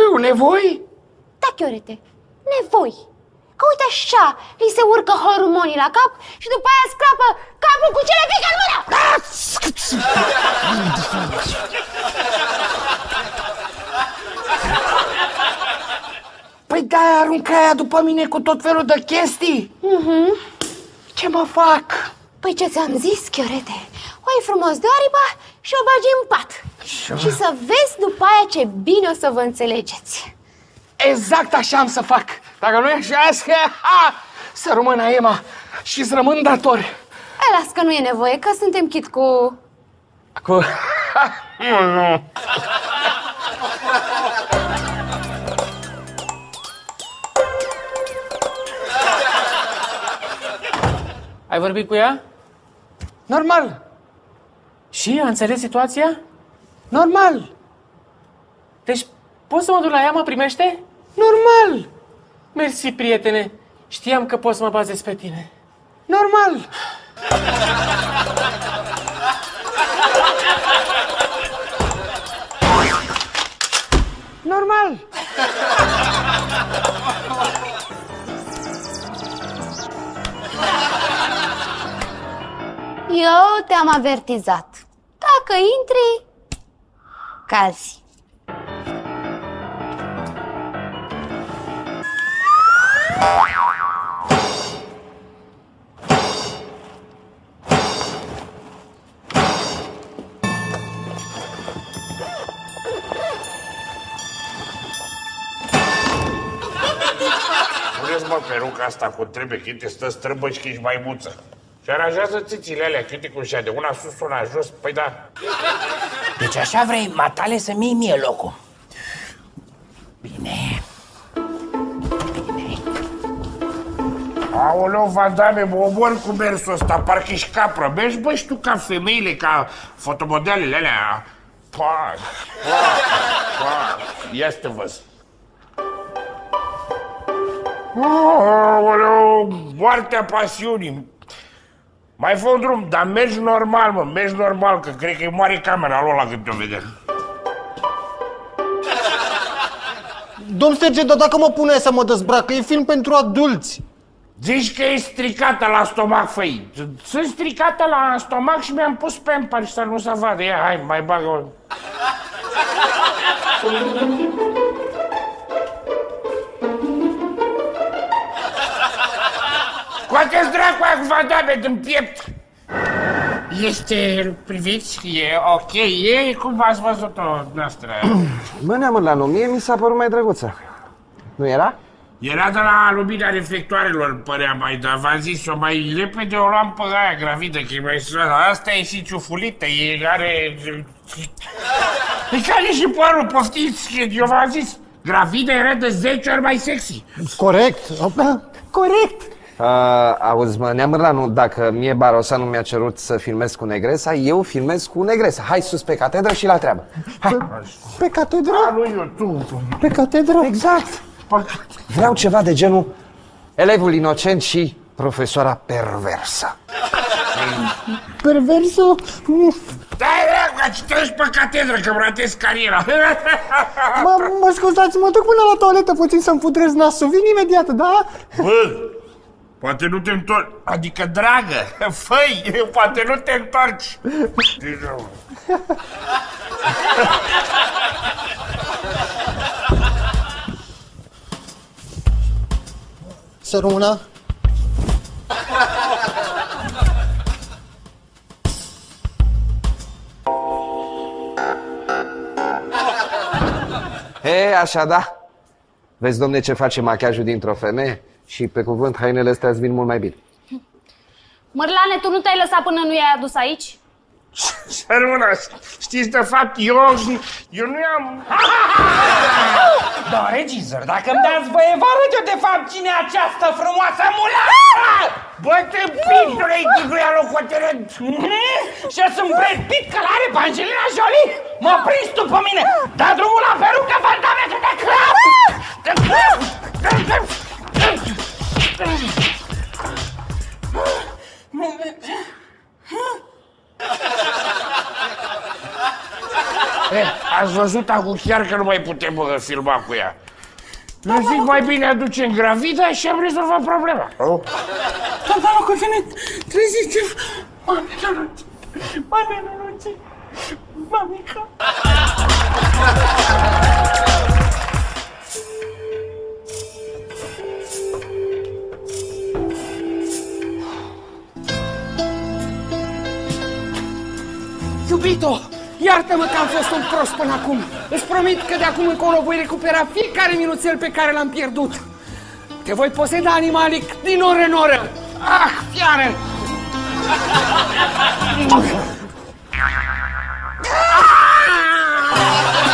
Eu, nevoi? Da, Chiorete, nevoi. Că uite așa, li se urcă hormonii la cap și după aia scrapă capul cu cele pică în mână. Păi da, arunca aia după mine cu tot felul de chestii. Mhm. Ce mă fac? Păi ce ți-am zis, Chiorete? O iei frumos de aripa și o bagi în pat. Și să vezi după aia ce bine o să vă înțelegeți. Exact așa am să fac. Dacă nu e așa, ha, să rămână Ema și să rămân dator. Hai, las că nu e nevoie, că suntem chit cu... Cu... nu, nu. Ai vorbit cu ea? Normal. Și a înțeles situația? Normal. Deci poți să mă duc la ea, mă primește? Normal. Mersi, prietene. Știam că poți să mă bazezi pe tine. Normal. Normal. Eu te-am avertizat. Dacă intri, cazi. Puneți mă peruca asta cu trebuie, că te stă strâmbă și că ești maimuță. Și aranjează țițile alea, câte cu șa, de una sus, una jos, păi da. Deci așa vrei, matale, să-mi iei mie locul. Bine. Aoleu, Vandame, mă omor cu mersul ăsta, parcă ești capră. Mergi, bă, și tu ca femeile, ca fotomodelele alea. Pa, pa, pa. Ia să te văz. Aoleu, moartea pasiunii. Mai fă un drum, dar mergi normal, mă, mergi normal, că cred că e mare camera lui ăla când te vede. Domn sergent, dar dacă mă pune să mă dezbracă, e film pentru adulți. Zici că e stricată la stomac, făi. Sunt stricată la stomac și mi-am pus pampers să nu se vadă. Ia, hai, mai bagă Scoateți dracu aia cu vandame din piept! Este, priviți, e ok, e cum v-ați văzut-o noastră. Mă, neamărlanu, mie mi s-a părut mai drăguță. Nu era? Era de la lumina reflectoarelor, părea mai, dar v-am zis-o mai repede o luam pe aia gravidă, că e mai strada. Asta e și ciufulită, e are... E care și părul, poftiți, că eu v-am zis, gravidă era de 10 ori mai sexy. Corect. Corect. Uh, auzi, mă, neamărlanu, dacă mie Barosa nu mi-a cerut să filmez cu Negresa, eu filmez cu Negresa. Hai sus pe catedră și la treabă. Hai. Pe catedră? A, nu eu, tu. Pe catedră? Exact. Vreau ceva de genul elevul inocent și profesoara perversă. Perversul? Stai, că citești pe catedră, că îmi ratezi cariera. Mă, mă scuzați, mă duc până la toaletă puțin să-mi pudrez nasul. Vin imediat, da? Bă, poate nu te întorci. Adică, dragă, făi, poate nu te întorci. Din nou. Să rămână. e așa, da? Vezi, domne, ce face machiajul dintr-o femeie? Și pe cuvânt, hainele astea îți vin mult mai bine. Mărlane, tu nu te-ai lăsat până nu i-ai adus aici? Să rămână așa. Știți, de fapt, eu, eu nu am... Da, regizor, dacă îmi dați voie, vă arăt eu de fapt cine e această frumoasă mulată! Bă, te pintule, Tiduia locotenent! Și eu sunt Brad Pitt, călare pe Angelina Jolie? M-a prins tu pe mine! Da drumul la perucă, fantametre de crap! De crap! De crap! Eh, ați văzut acum chiar că nu mai putem uh, filma cu ea. Eu zic, mai bine aducem gravida și am rezolvat problema. Oh. Tata, locotenent, treziți-vă! Mame, năruțe! Mame, năruțe! Mamica! Iubito, iartă-mă că am fost un prost până acum. Îți promit că de acum încolo voi recupera fiecare minuțel pe care l-am pierdut. Te voi poseda animalic din oră în oră. Ah, fiare! Hai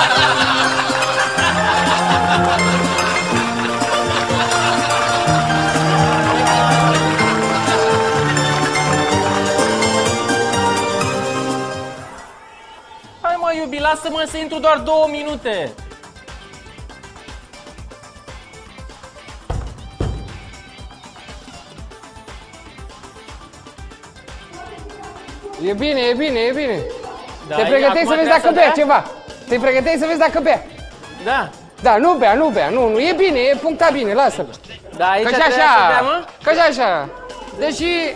lasă-mă să intru doar două minute. E bine, e bine, e bine. Da, Te e- pregăteai acum să vezi trebuie dacă să bea bea? ceva. Te pregăteai să vezi dacă bea. Da. Da, nu bea, nu bea, nu, nu, e bine, e punctat bine, lasă-l. Da, aici Că și trebuia să așa, bea, mă? că și așa. Deși,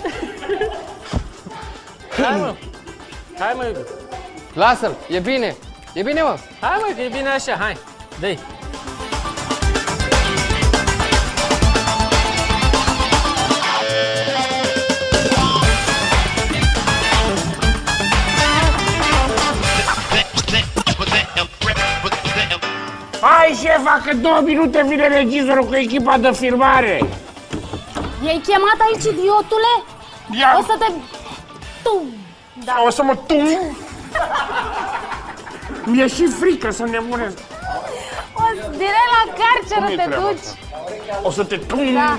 Hai mă. Hai mă, iubi. Lasă-l, e bine, e bine, mă. Hai mă, că e bine așa, hai. Dă-i. Hai, șefa, că două minute vine regizorul cu echipa de filmare. I-ai chemat aici, idiotule? Ia. O să te... Tu! Da. O să mă tum. Mi-e și frică să nebunesc. O să direct la carceră Cum e te treaba duci. O să te tum. Da.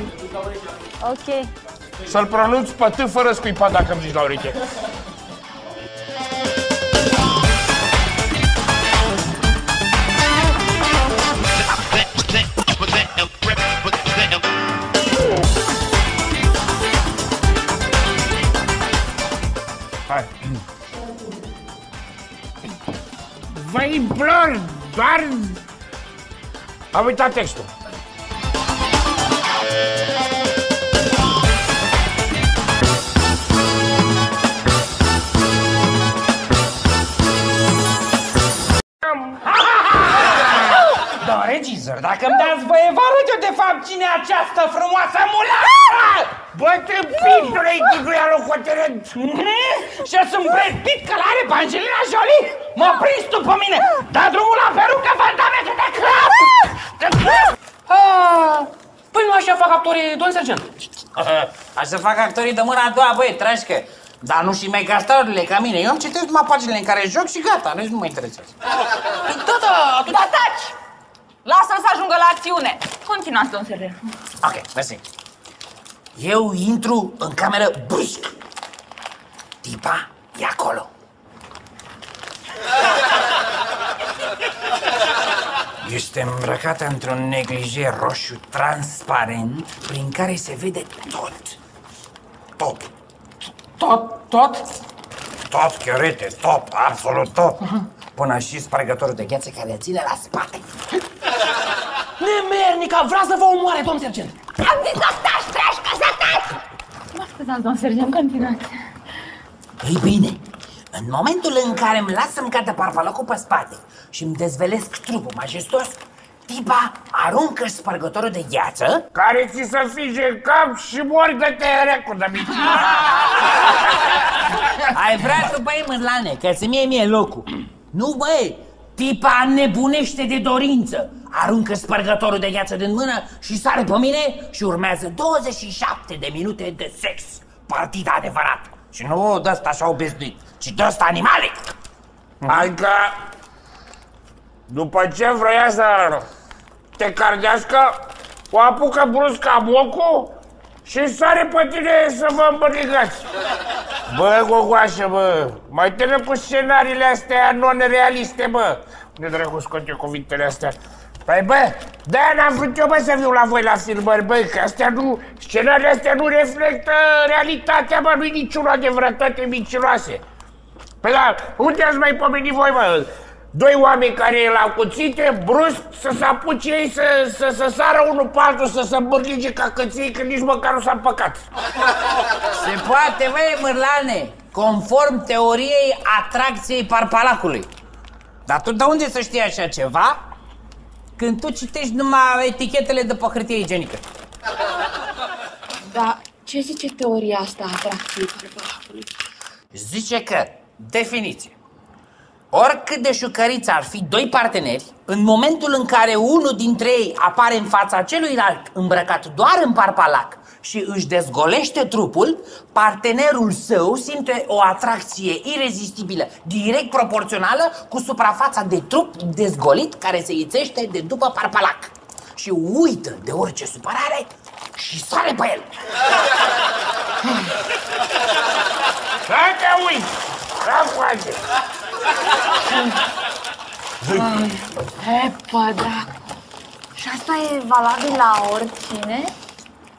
Ok. Să-l pronunț pe T fără scuipat dacă îmi zici la ureche. Hai. Vă implor, doar... Am uitat textul. Regizor, dacă îmi dați voie, vă arăt eu de fapt cine e această frumoasă mulată! Bă, te pintule, Tiduia locotenent! Și eu sunt Brad Pitt, călare pe Angelina Jolie? M-a prins tu pe mine! Da drumul la perucă, fantametre de crap! De crap! Ah, Păi nu așa fac actorii, domn sergent. Așa fac actorii de mâna a doua, băi, trașcă. Dar nu și megastarurile ca mine. Eu am citit numai paginile în care joc și gata, nu mă interesează. Păi da, da, da, taci! Lasă-l să ajungă la acțiune. Continuați, domn sergent. Ok, mersi. Eu intru în cameră brusc. Tipa e acolo. Este îmbrăcată într-un neglige roșu transparent prin care se vede tot. Tot. Tot, tot? Tot, chiorete, top, absolut top. Până și spargătorul de gheață care ține la spate. Nemernica, vrea să vă omoare, domn sergent! Am zis să taci, trașcă, să taci! Mă scuzați, domn sergent, continuați. Ei bine, în momentul în care îmi las să-mi cadă parvalocul pe spate și îmi dezvelesc trupul majestos, tipa aruncă spărgătorul de gheață Care ți se fige în cap și mori de te de mici. Ai vrea să băi mârlane, că să mie mie locul. Nu, băi, Tipa nebunește de dorință. Aruncă spărgătorul de gheață din mână și sare pe mine și urmează 27 de minute de sex. Partida adevărată. Și nu de asta așa obișnuit, ci de asta animale. Adică, după ce vrea să te cardească, o apucă brusc mocu și sare pe tine să vă îmbărigați. Bă, gogoașă, bă, mai tână cu scenariile astea non-realiste, bă. De dracu scot eu cuvintele astea. Păi bă, de-aia n-am vrut eu, bă, să viu la voi la filmări, bă, că astea nu, scenariile astea nu reflectă realitatea, bă, nu-i niciunul adevărat, toate mincinoase. Păi da, unde ați mai pomenit voi, mă? Doi oameni care la cuțite, brusc, să se apuce ei să, să, să sară unul pe altul, să se îmbârlige ca căței, că nici măcar nu s-a împăcat. Se poate, băi, mârlane, conform teoriei atracției parpalacului. Dar tu de unde să știi așa ceva? Când tu citești numai etichetele de pe hârtie igienică. Dar ce zice teoria asta a atracției parpalacului? Zice că, definiție, oricât de șucăriți ar fi doi parteneri, în momentul în care unul dintre ei apare în fața celuilalt îmbrăcat doar în parpalac și își dezgolește trupul, partenerul său simte o atracție irezistibilă, direct proporțională cu suprafața de trup dezgolit care se ițește de după parpalac. Și uită de orice supărare și sare pe el. Hai te uiți! Ia coace! He, pădac. Și asta e valabil la oricine?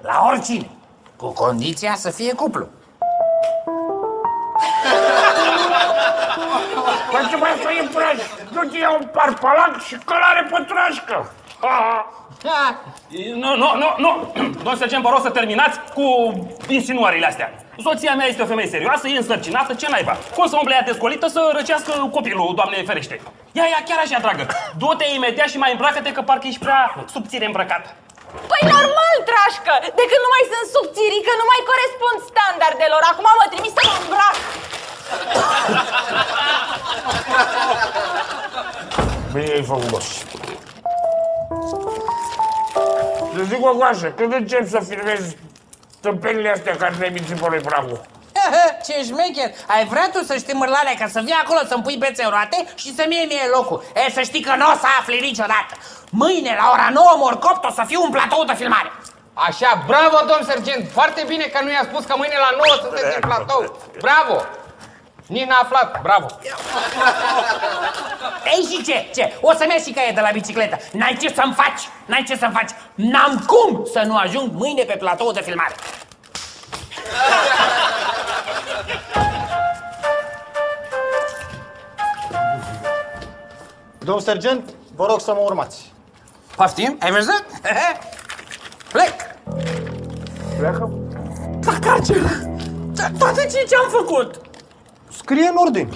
La oricine, cu condiția să fie cuplu. Păi ce mai să iei praj? Nu ți iau un parpalac și călare pătrașcă! Nu, nu, nu, nu! Domnul sergent, vă rog să terminați cu insinuările astea. Soția mea este o femeie serioasă, e însărcinată, ce naiba? Cum să umple ea descolită să răcească copilul, doamne ferește? Ia, ia, chiar așa, dragă. Du-te imediat și mai îmbracă-te că parcă ești prea subțire îmbrăcat. Păi normal, trașcă! De când nu mai sunt subțirică, nu mai corespund standardelor. Acum mă trimis să mă îmbrac. Bine ai făcut, bă. Să zic o goașă, când încep să filmezi tâmpenile astea care ne-ai mințit pe noi pragul? Ce șmecher! Ai vrea tu să știi, mârlane, ca să vii acolo să-mi pui bețe roate și să mie mie locul. E, să știi că nu o să afli niciodată. Mâine, la ora 9 morcopt, o să fiu un platou de filmare. Așa, bravo, domn sergent! Foarte bine că nu i-a spus că mâine la 9 sunteți în platou. Bravo! Nici n-a aflat, bravo! Ei și ce? Ce? O să mergi și ca e de la bicicletă. N-ai ce să-mi faci? N-ai ce să-mi faci? N-am cum să nu ajung mâine pe platou de filmare. Domn sergent, vă rog să mă urmați. Poftim? Ai văzut? Plec! Pleacă? La carceră! Toate ce ce-am făcut! Scrie în ordine.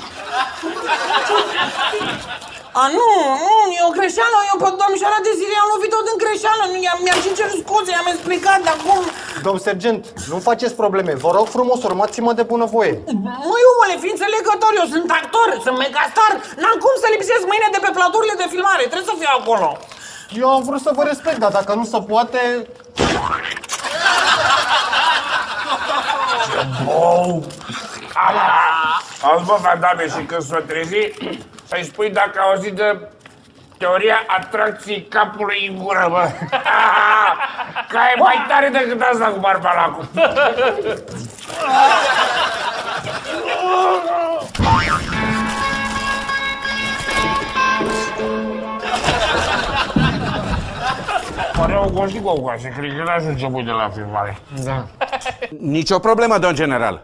A, nu, nu, e o greșeală, eu pe domnișoara de zile am lovit-o din greșeală, nu, i-am, mi-am și cerut scuze, i-am explicat, dar cum? Domn sergent, nu faceți probleme. Vă rog frumos, urmați-mă de bunăvoie. Măi, omule, fii înțelegător, eu sunt actor, sunt megastar, n-am cum să lipsesc mâine de pe platurile de filmare, trebuie să fiu acolo. Eu am vrut să vă respect, dar dacă nu se poate... Bou! Auzi, bă, Vandame, și când s-o trezi, să-i spui dacă a auzit de teoria atracției capului în gură, bă. Că e mai tare decât asta cu barbalacul. Pare o goști cu o goașă, cred că n-ajunge mâine la filmare. Da. Nicio problemă, domn general.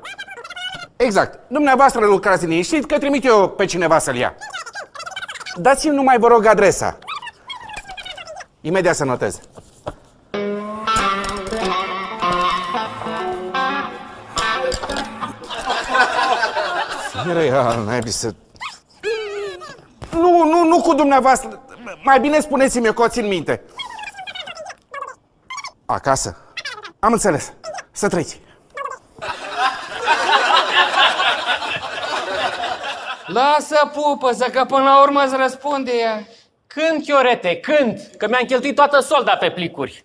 Exact. Dumneavoastră lucrați liniștit că trimit eu pe cineva să-l ia. Dați-mi numai, vă rog, adresa. Imediat să notez. Fiere al naibii să... Nu, nu, nu cu dumneavoastră. Mai bine spuneți-mi eu că o țin minte. Acasă. Am înțeles. Să trăiți. Lasă pupă, că până la urmă îți răspunde ea. Când, Chiorete, când? Că mi-am cheltuit toată solda pe plicuri.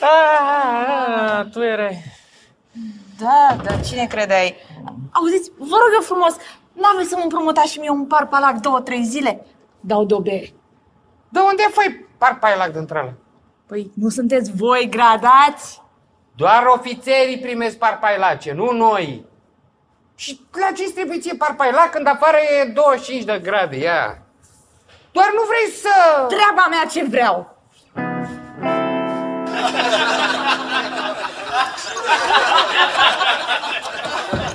Ah, tu erai... Da, dar cine credeai? Auziți, vă rog eu frumos, n-aveți să mă împrumutați și mie un parpalac două, trei zile? Dau de o bere. De unde fai parpailac dintr-ala? Păi, nu sunteți voi gradați? Doar ofițerii primesc parpailace, nu noi. Și la ce trebuie ție parpailac când afară e 25 de grade, ia? Doar nu vrei să... Treaba mea ce vreau.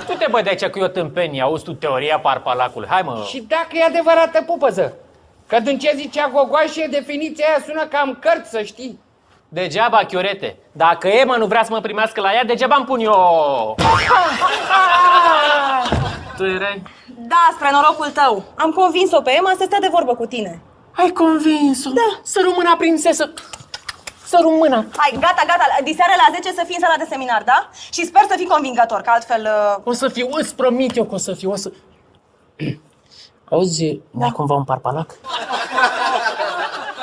Tu te bă de aici cu o tâmpenie, auzi tu teoria parpalacului. Hai mă! Și dacă e adevărată pupăză, că din ce zicea Gogoașe, definiția aia sună cam cărți, să știi. Degeaba, Chiorete. Dacă Emma nu vrea să mă primească la ea, degeaba îmi pun eu. tu erai? Da, spre norocul tău. Am convins-o pe Emma să stea de vorbă cu tine. Ai convins-o? Da. Să rămână prințesă. Să rămână. Hai, gata, gata. Diseară la 10 să fii în sala de seminar, da? Și sper să fii convingător, că altfel... Uh... O să fiu, îți promit eu că o să fiu, o să... Auzi, da. cumva un parpalac?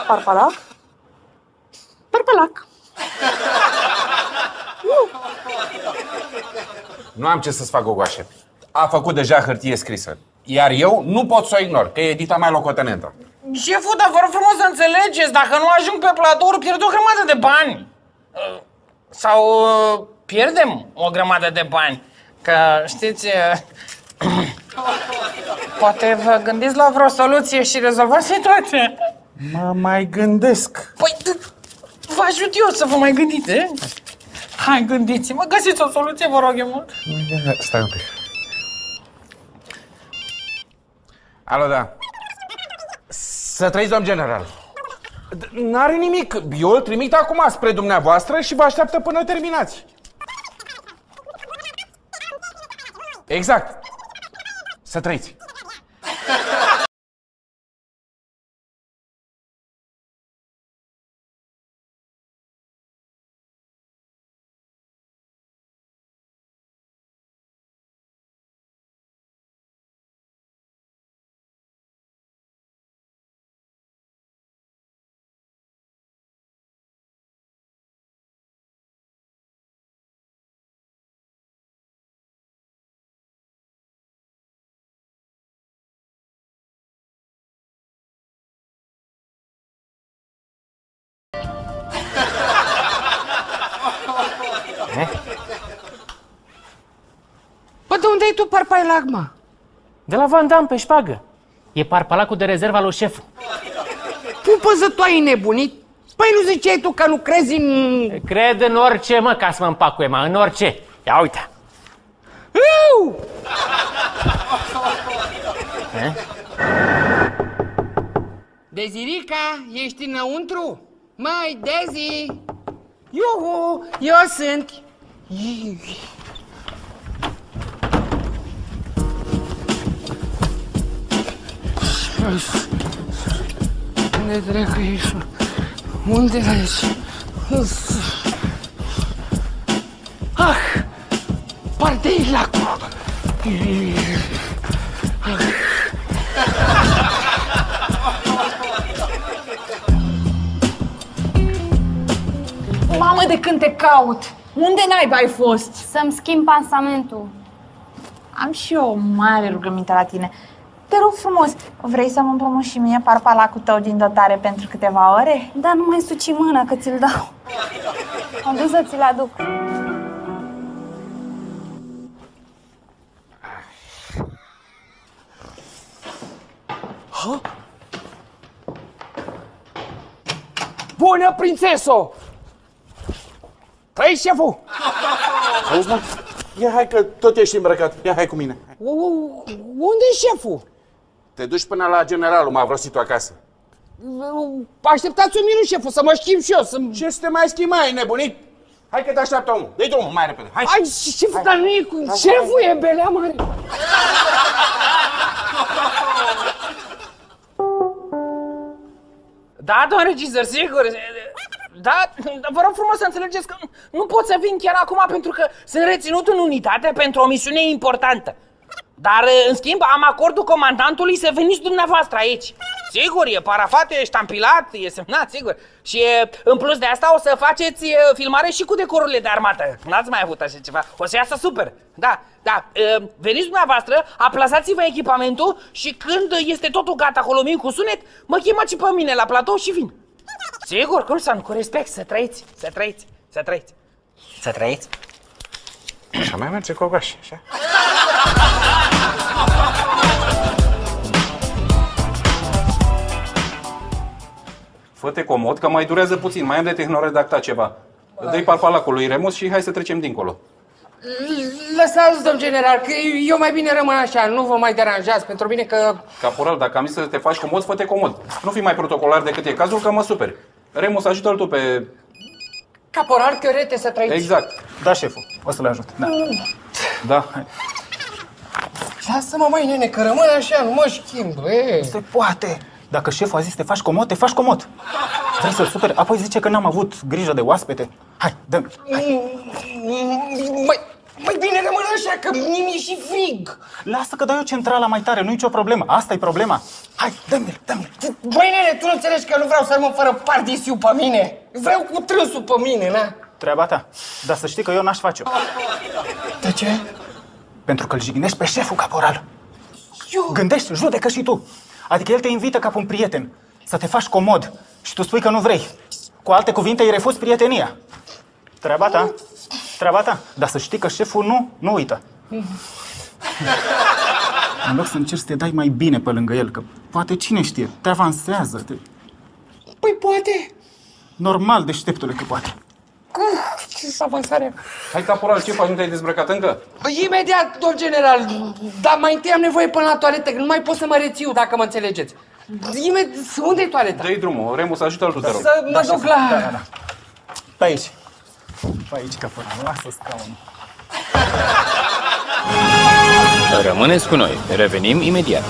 Parpalac? Parpalac. Nu am ce să-ți fac, Gogoașe. A făcut deja hârtie scrisă. Iar eu nu pot să o ignor, că e edita mai locotenentă. Șeful, dar vă rog frumos să înțelegeți, dacă nu ajung pe platou, pierd o grămadă de bani. Uh, Sau uh, pierdem o grămadă de bani. Că, știți, uh, poate vă gândiți la vreo soluție și rezolvați situația. Mă mai gândesc. Păi, d- vă ajut eu să vă mai gândiți, eh? Hai, gândiți-mă, găsiți o soluție, vă rog eu mult. Stai un pic. Alo, da. Să trăiți, domn general. D- N-are nimic. Eu îl trimit acum spre dumneavoastră și vă așteaptă până terminați. Exact. Să trăiți. De unde ai tu parpailac, mă? De la Van Damme pe șpagă. E parpalacul de rezervă al lui șeful. Pupăză, tu ai nebunit? Păi nu ziceai tu că nu crezi în... Cred în orice, mă, ca să mă împac cu Emma, în orice. Ia uite. Eu! Eh? Dezirica, ești înăuntru? Mai, Dezi! Iuhu, eu sunt! Unde dracu ești? mă? Unde ești? Ah! Parte-i lacul! Mamă, de când te caut! Unde naiba ai fost? Să-mi schimb pansamentul. Am și eu o mare rugăminte la tine. Te rog frumos, vrei să mă împrumut și mie parpalacul tău din dotare pentru câteva ore? Da, nu mai suci mâna că ți-l dau. Am dus să ți-l aduc. Bună, prințeso! Trăi, șeful! Auzi, mă? Ia hai că tot ești îmbrăcat. Ia hai cu mine. U- Unde e șeful? Te duci până la generalul Mavrosit acasă. Așteptați un minut, șeful, să mă schimb și eu, să Ce să te mai schimbi, mai nebunit? Hai că te așteaptă omul. Dă-i drumul mai repede. Hai! Ai, șeful, dar nu e cu... Șeful e belea mare! Da, domn regizor, sigur. Da, dar vă rog frumos să înțelegeți că nu pot să vin chiar acum pentru că sunt reținut în unitate pentru o misiune importantă. Dar, în schimb, am acordul comandantului să veniți dumneavoastră aici. Sigur, e parafat, e ștampilat, e semnat, sigur. Și e, în plus de asta o să faceți e, filmare și cu decorurile de armată. N-ați mai avut așa ceva. O să iasă super. Da, da. E, veniți dumneavoastră, aplasați-vă echipamentul și când este totul gata acolo min cu sunet, mă chemați și pe mine la platou și vin. Sigur, cum să nu, cu respect, să trăiți, să trăiți, să trăiți. Să trăiți. Așa mai merge cocoș, așa? Fă-te comod, că mai durează puțin, mai am de tehnoredactat ceva. Dă-i parpalacul lui Remus și hai să trecem dincolo. Lăsați, domn general, că eu mai bine rămân așa, nu vă mai deranjați, pentru mine că... Caporal, dacă am zis să te faci comod, fă-te comod. Nu fi mai protocolar decât e cazul, că mă superi. Remus, ajută-l tu pe... Caporal Chiorete să trăiți. Exact. Da, șeful, o să le ajut. Da. Da. Lasă-mă, mai nene, că rămân așa, nu mă schimb, e. Se poate. Dacă șeful a zis să te faci comod, te faci comod. Vrei să-l superi? Apoi zice că n-am avut grijă de oaspete. Hai, dă Mai, mai bine rămân așa, că mi-e și frig. Lasă că dau eu centrala mai tare, nu e nicio problemă. Asta e problema. Hai, dă-mi, dă-mi. Băi, nene, tu nu înțelegi că nu vreau să rămân fără pardisiu pe mine. Vreau cu trânsul pe mine, na? Treaba ta. Dar să știi că eu n-aș face-o. De ce? Pentru că îl jignești pe șeful caporal. Eu? Gândești, judecă și tu. Adică el te invită ca pe un prieten să te faci comod și tu spui că nu vrei. Cu alte cuvinte, îi refuzi prietenia. Treaba ta. Treaba ta. Dar să știi că șeful nu, nu uită. În loc să încerci să te dai mai bine pe lângă el, că poate cine știe, te avansează. Te... Păi poate. Normal, deșteptule, că poate. Cum? Ce avansare? Hai, caporal, ce faci? Nu te-ai dezbrăcat încă? Păi, Imediat, domn general, dar mai întâi am nevoie până la toaletă, că nu mai pot să mă rețiu, dacă mă înțelegeți. Imediat, unde e toaleta? Dă-i drumul. Remus, ajută-l tu, te rog. Să mă duc la... Da, da, da. Pe aici. Pe aici, caporal. Lasă scaunul. Rămâneți cu noi. Revenim imediat.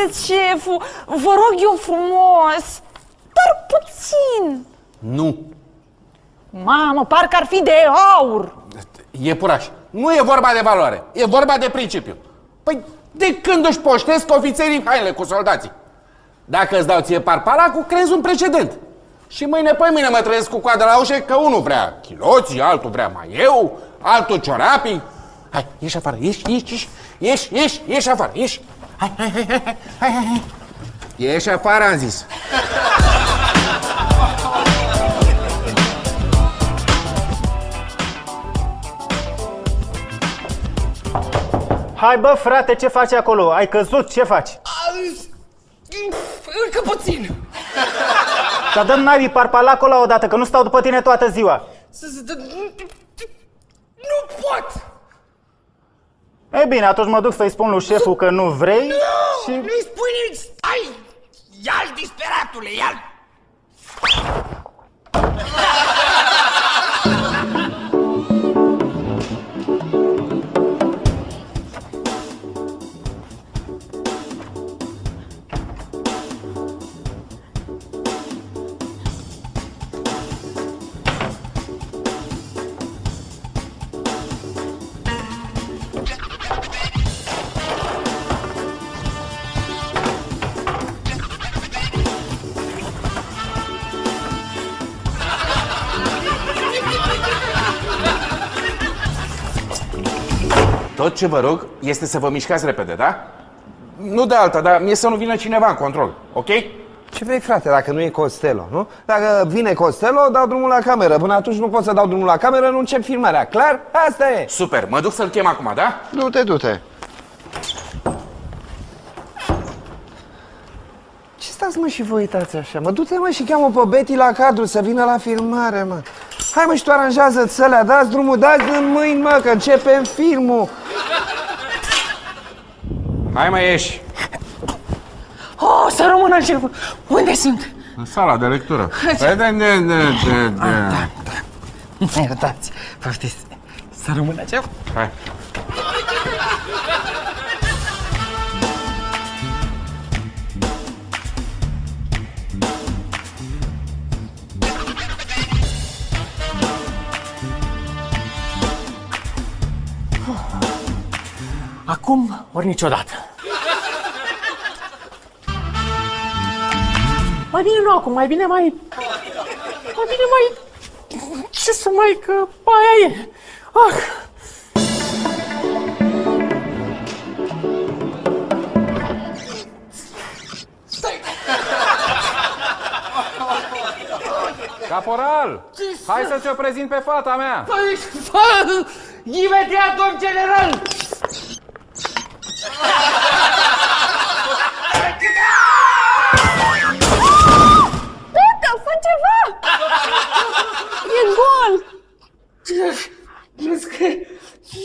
Haideți, șeful, vă rog eu frumos, dar puțin. Nu. Mamă, parcă ar fi de aur. Iepuraș, nu e vorba de valoare, e vorba de principiu. Păi, de când își poștesc ofițerii hainele cu soldații? Dacă îți dau ție parpalacul, crezi un precedent. Și mâine pe mine mă trezesc cu coada la ușă că unul vrea chiloții, altul vrea mai eu, altul ciorapii. Hai, ieși afară, ieși, ieși, ieși, ieși, ieși, ieși afară, ieși. Hai, hai, hai, hai, hai, hai, hai. Ieși afară, am zis. Hai, bă, frate, ce faci acolo? Ai căzut, ce faci? Încă puțin. Să dăm naibii parpalacul la odată, că nu stau după tine toată ziua. Nu pot. E bine, atunci mă duc să-i spun lui șeful că nu vrei Nu, și... nu-i spui nimic. Stai! Ia-l, disperatule, ia-l! Ce vă rog este să vă mișcați repede, da? Nu de alta, dar mie să nu vină cineva în control, ok? Ce vrei, frate, dacă nu e Costello, nu? Dacă vine Costello, dau drumul la cameră. Până atunci nu pot să dau drumul la cameră, nu încep filmarea. Clar? Asta e. Super, mă duc să-l chem acum, da? Du-te, du-te. Ce stați, mă, și vă uitați așa? Mă, du-te, mă, și cheamă pe Betty la cadru să vină la filmare, mă. Hai, mă, și tu aranjează-ți alea, dați drumul, dați în mâini, mă, că începem filmul. Hai, mai ieși. Oh, să rămână șeful! Unde sunt? În sala de lectură. Păi de, de, de, de, de. Mă iertați, poftiți. Să rămână șef. Hai. Acum ori niciodată. Mai bine nu acum, mai bine mai... Mai bine mai... Ce să mai... că aia e. Ah! Caporal! Hai să ți-o prezint pe fata mea! Păi, fă, imediat, domn general!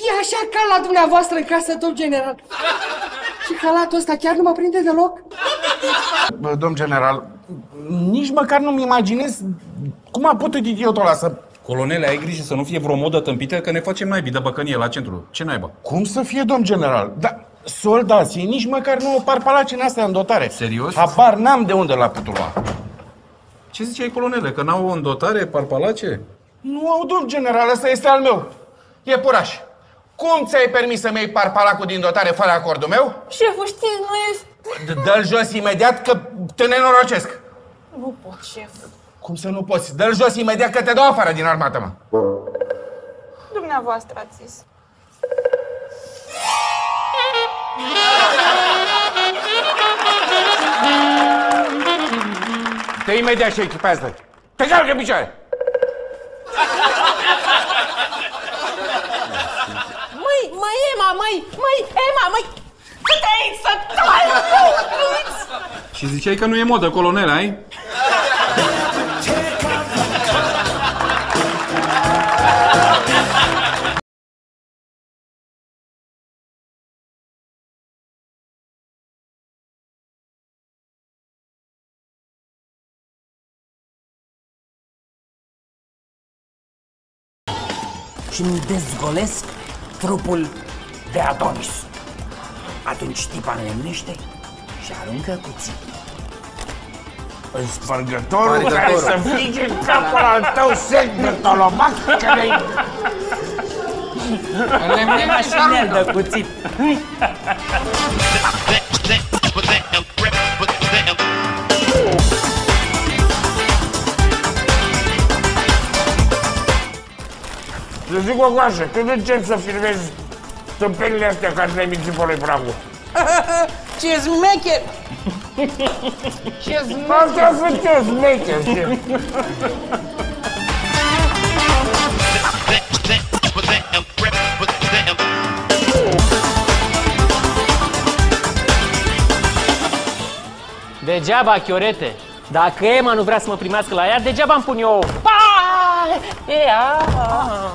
E așa ca la dumneavoastră în casă, domn general? Și halatul ăsta chiar nu mă prinde deloc? Bă, domn general, nici măcar nu-mi imaginez cum a putut idiotul ăla să... Colonele, ai grijă să nu fie vreo modă tâmpită, că ne facem naibii de băcănie la centru. Ce naiba? Cum să fie, domn general? Da, soldații nici măcar nu au parpalaci în astea în dotare. Serios? Habar n-am de unde l-a putut lua. Ce ziceai, colonele? Că n-au în dotare parpalace? Nu au, domn general, ăsta este al meu. E puraș. Cum ți-ai permis să-mi iei parpalacul din dotare fără acordul meu? Șeful, știi, nu e... D- Dă-l jos imediat că te nenorocesc. Nu pot, șef. Cum să nu poți? Dă-l jos imediat că te dau afară din armată, mă. Dumneavoastră ați zis. Te imediat și echipează. Te calcă în picioare. Măi, măi, Ema, măi, măi, Ema, măi! Cât ai să tai, Și ziceai că nu e modă, colonele, ai? și îmi dezgolesc trupul de Adonis. Atunci tipa nemnește și aruncă cuțit. Spărgătorul care Spărgătorul. să fige în capul al tău sec de tolomac care Lemne mașină de cuțit. Să zic o goașă, când încep să filmezi tâmpelile astea care le-ai mințit pe lui Pragu? Ce smecher! Ce smecher! Asta sunt eu, smecher, ce? Degeaba, Chiorete. Dacă Emma nu vrea să mă primească la ea, degeaba îmi pun eu... Pa! E, a, a.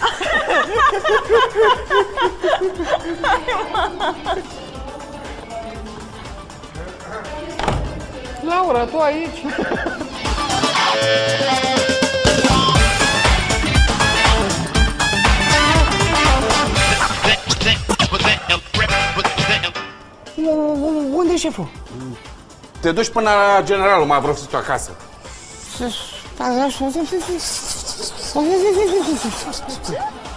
Laura, tu aici? Unde e șeful? Te duci până la generalul, m-a vrut acasă. Să- Oh, oh, oh, oh, oh, oh, oh,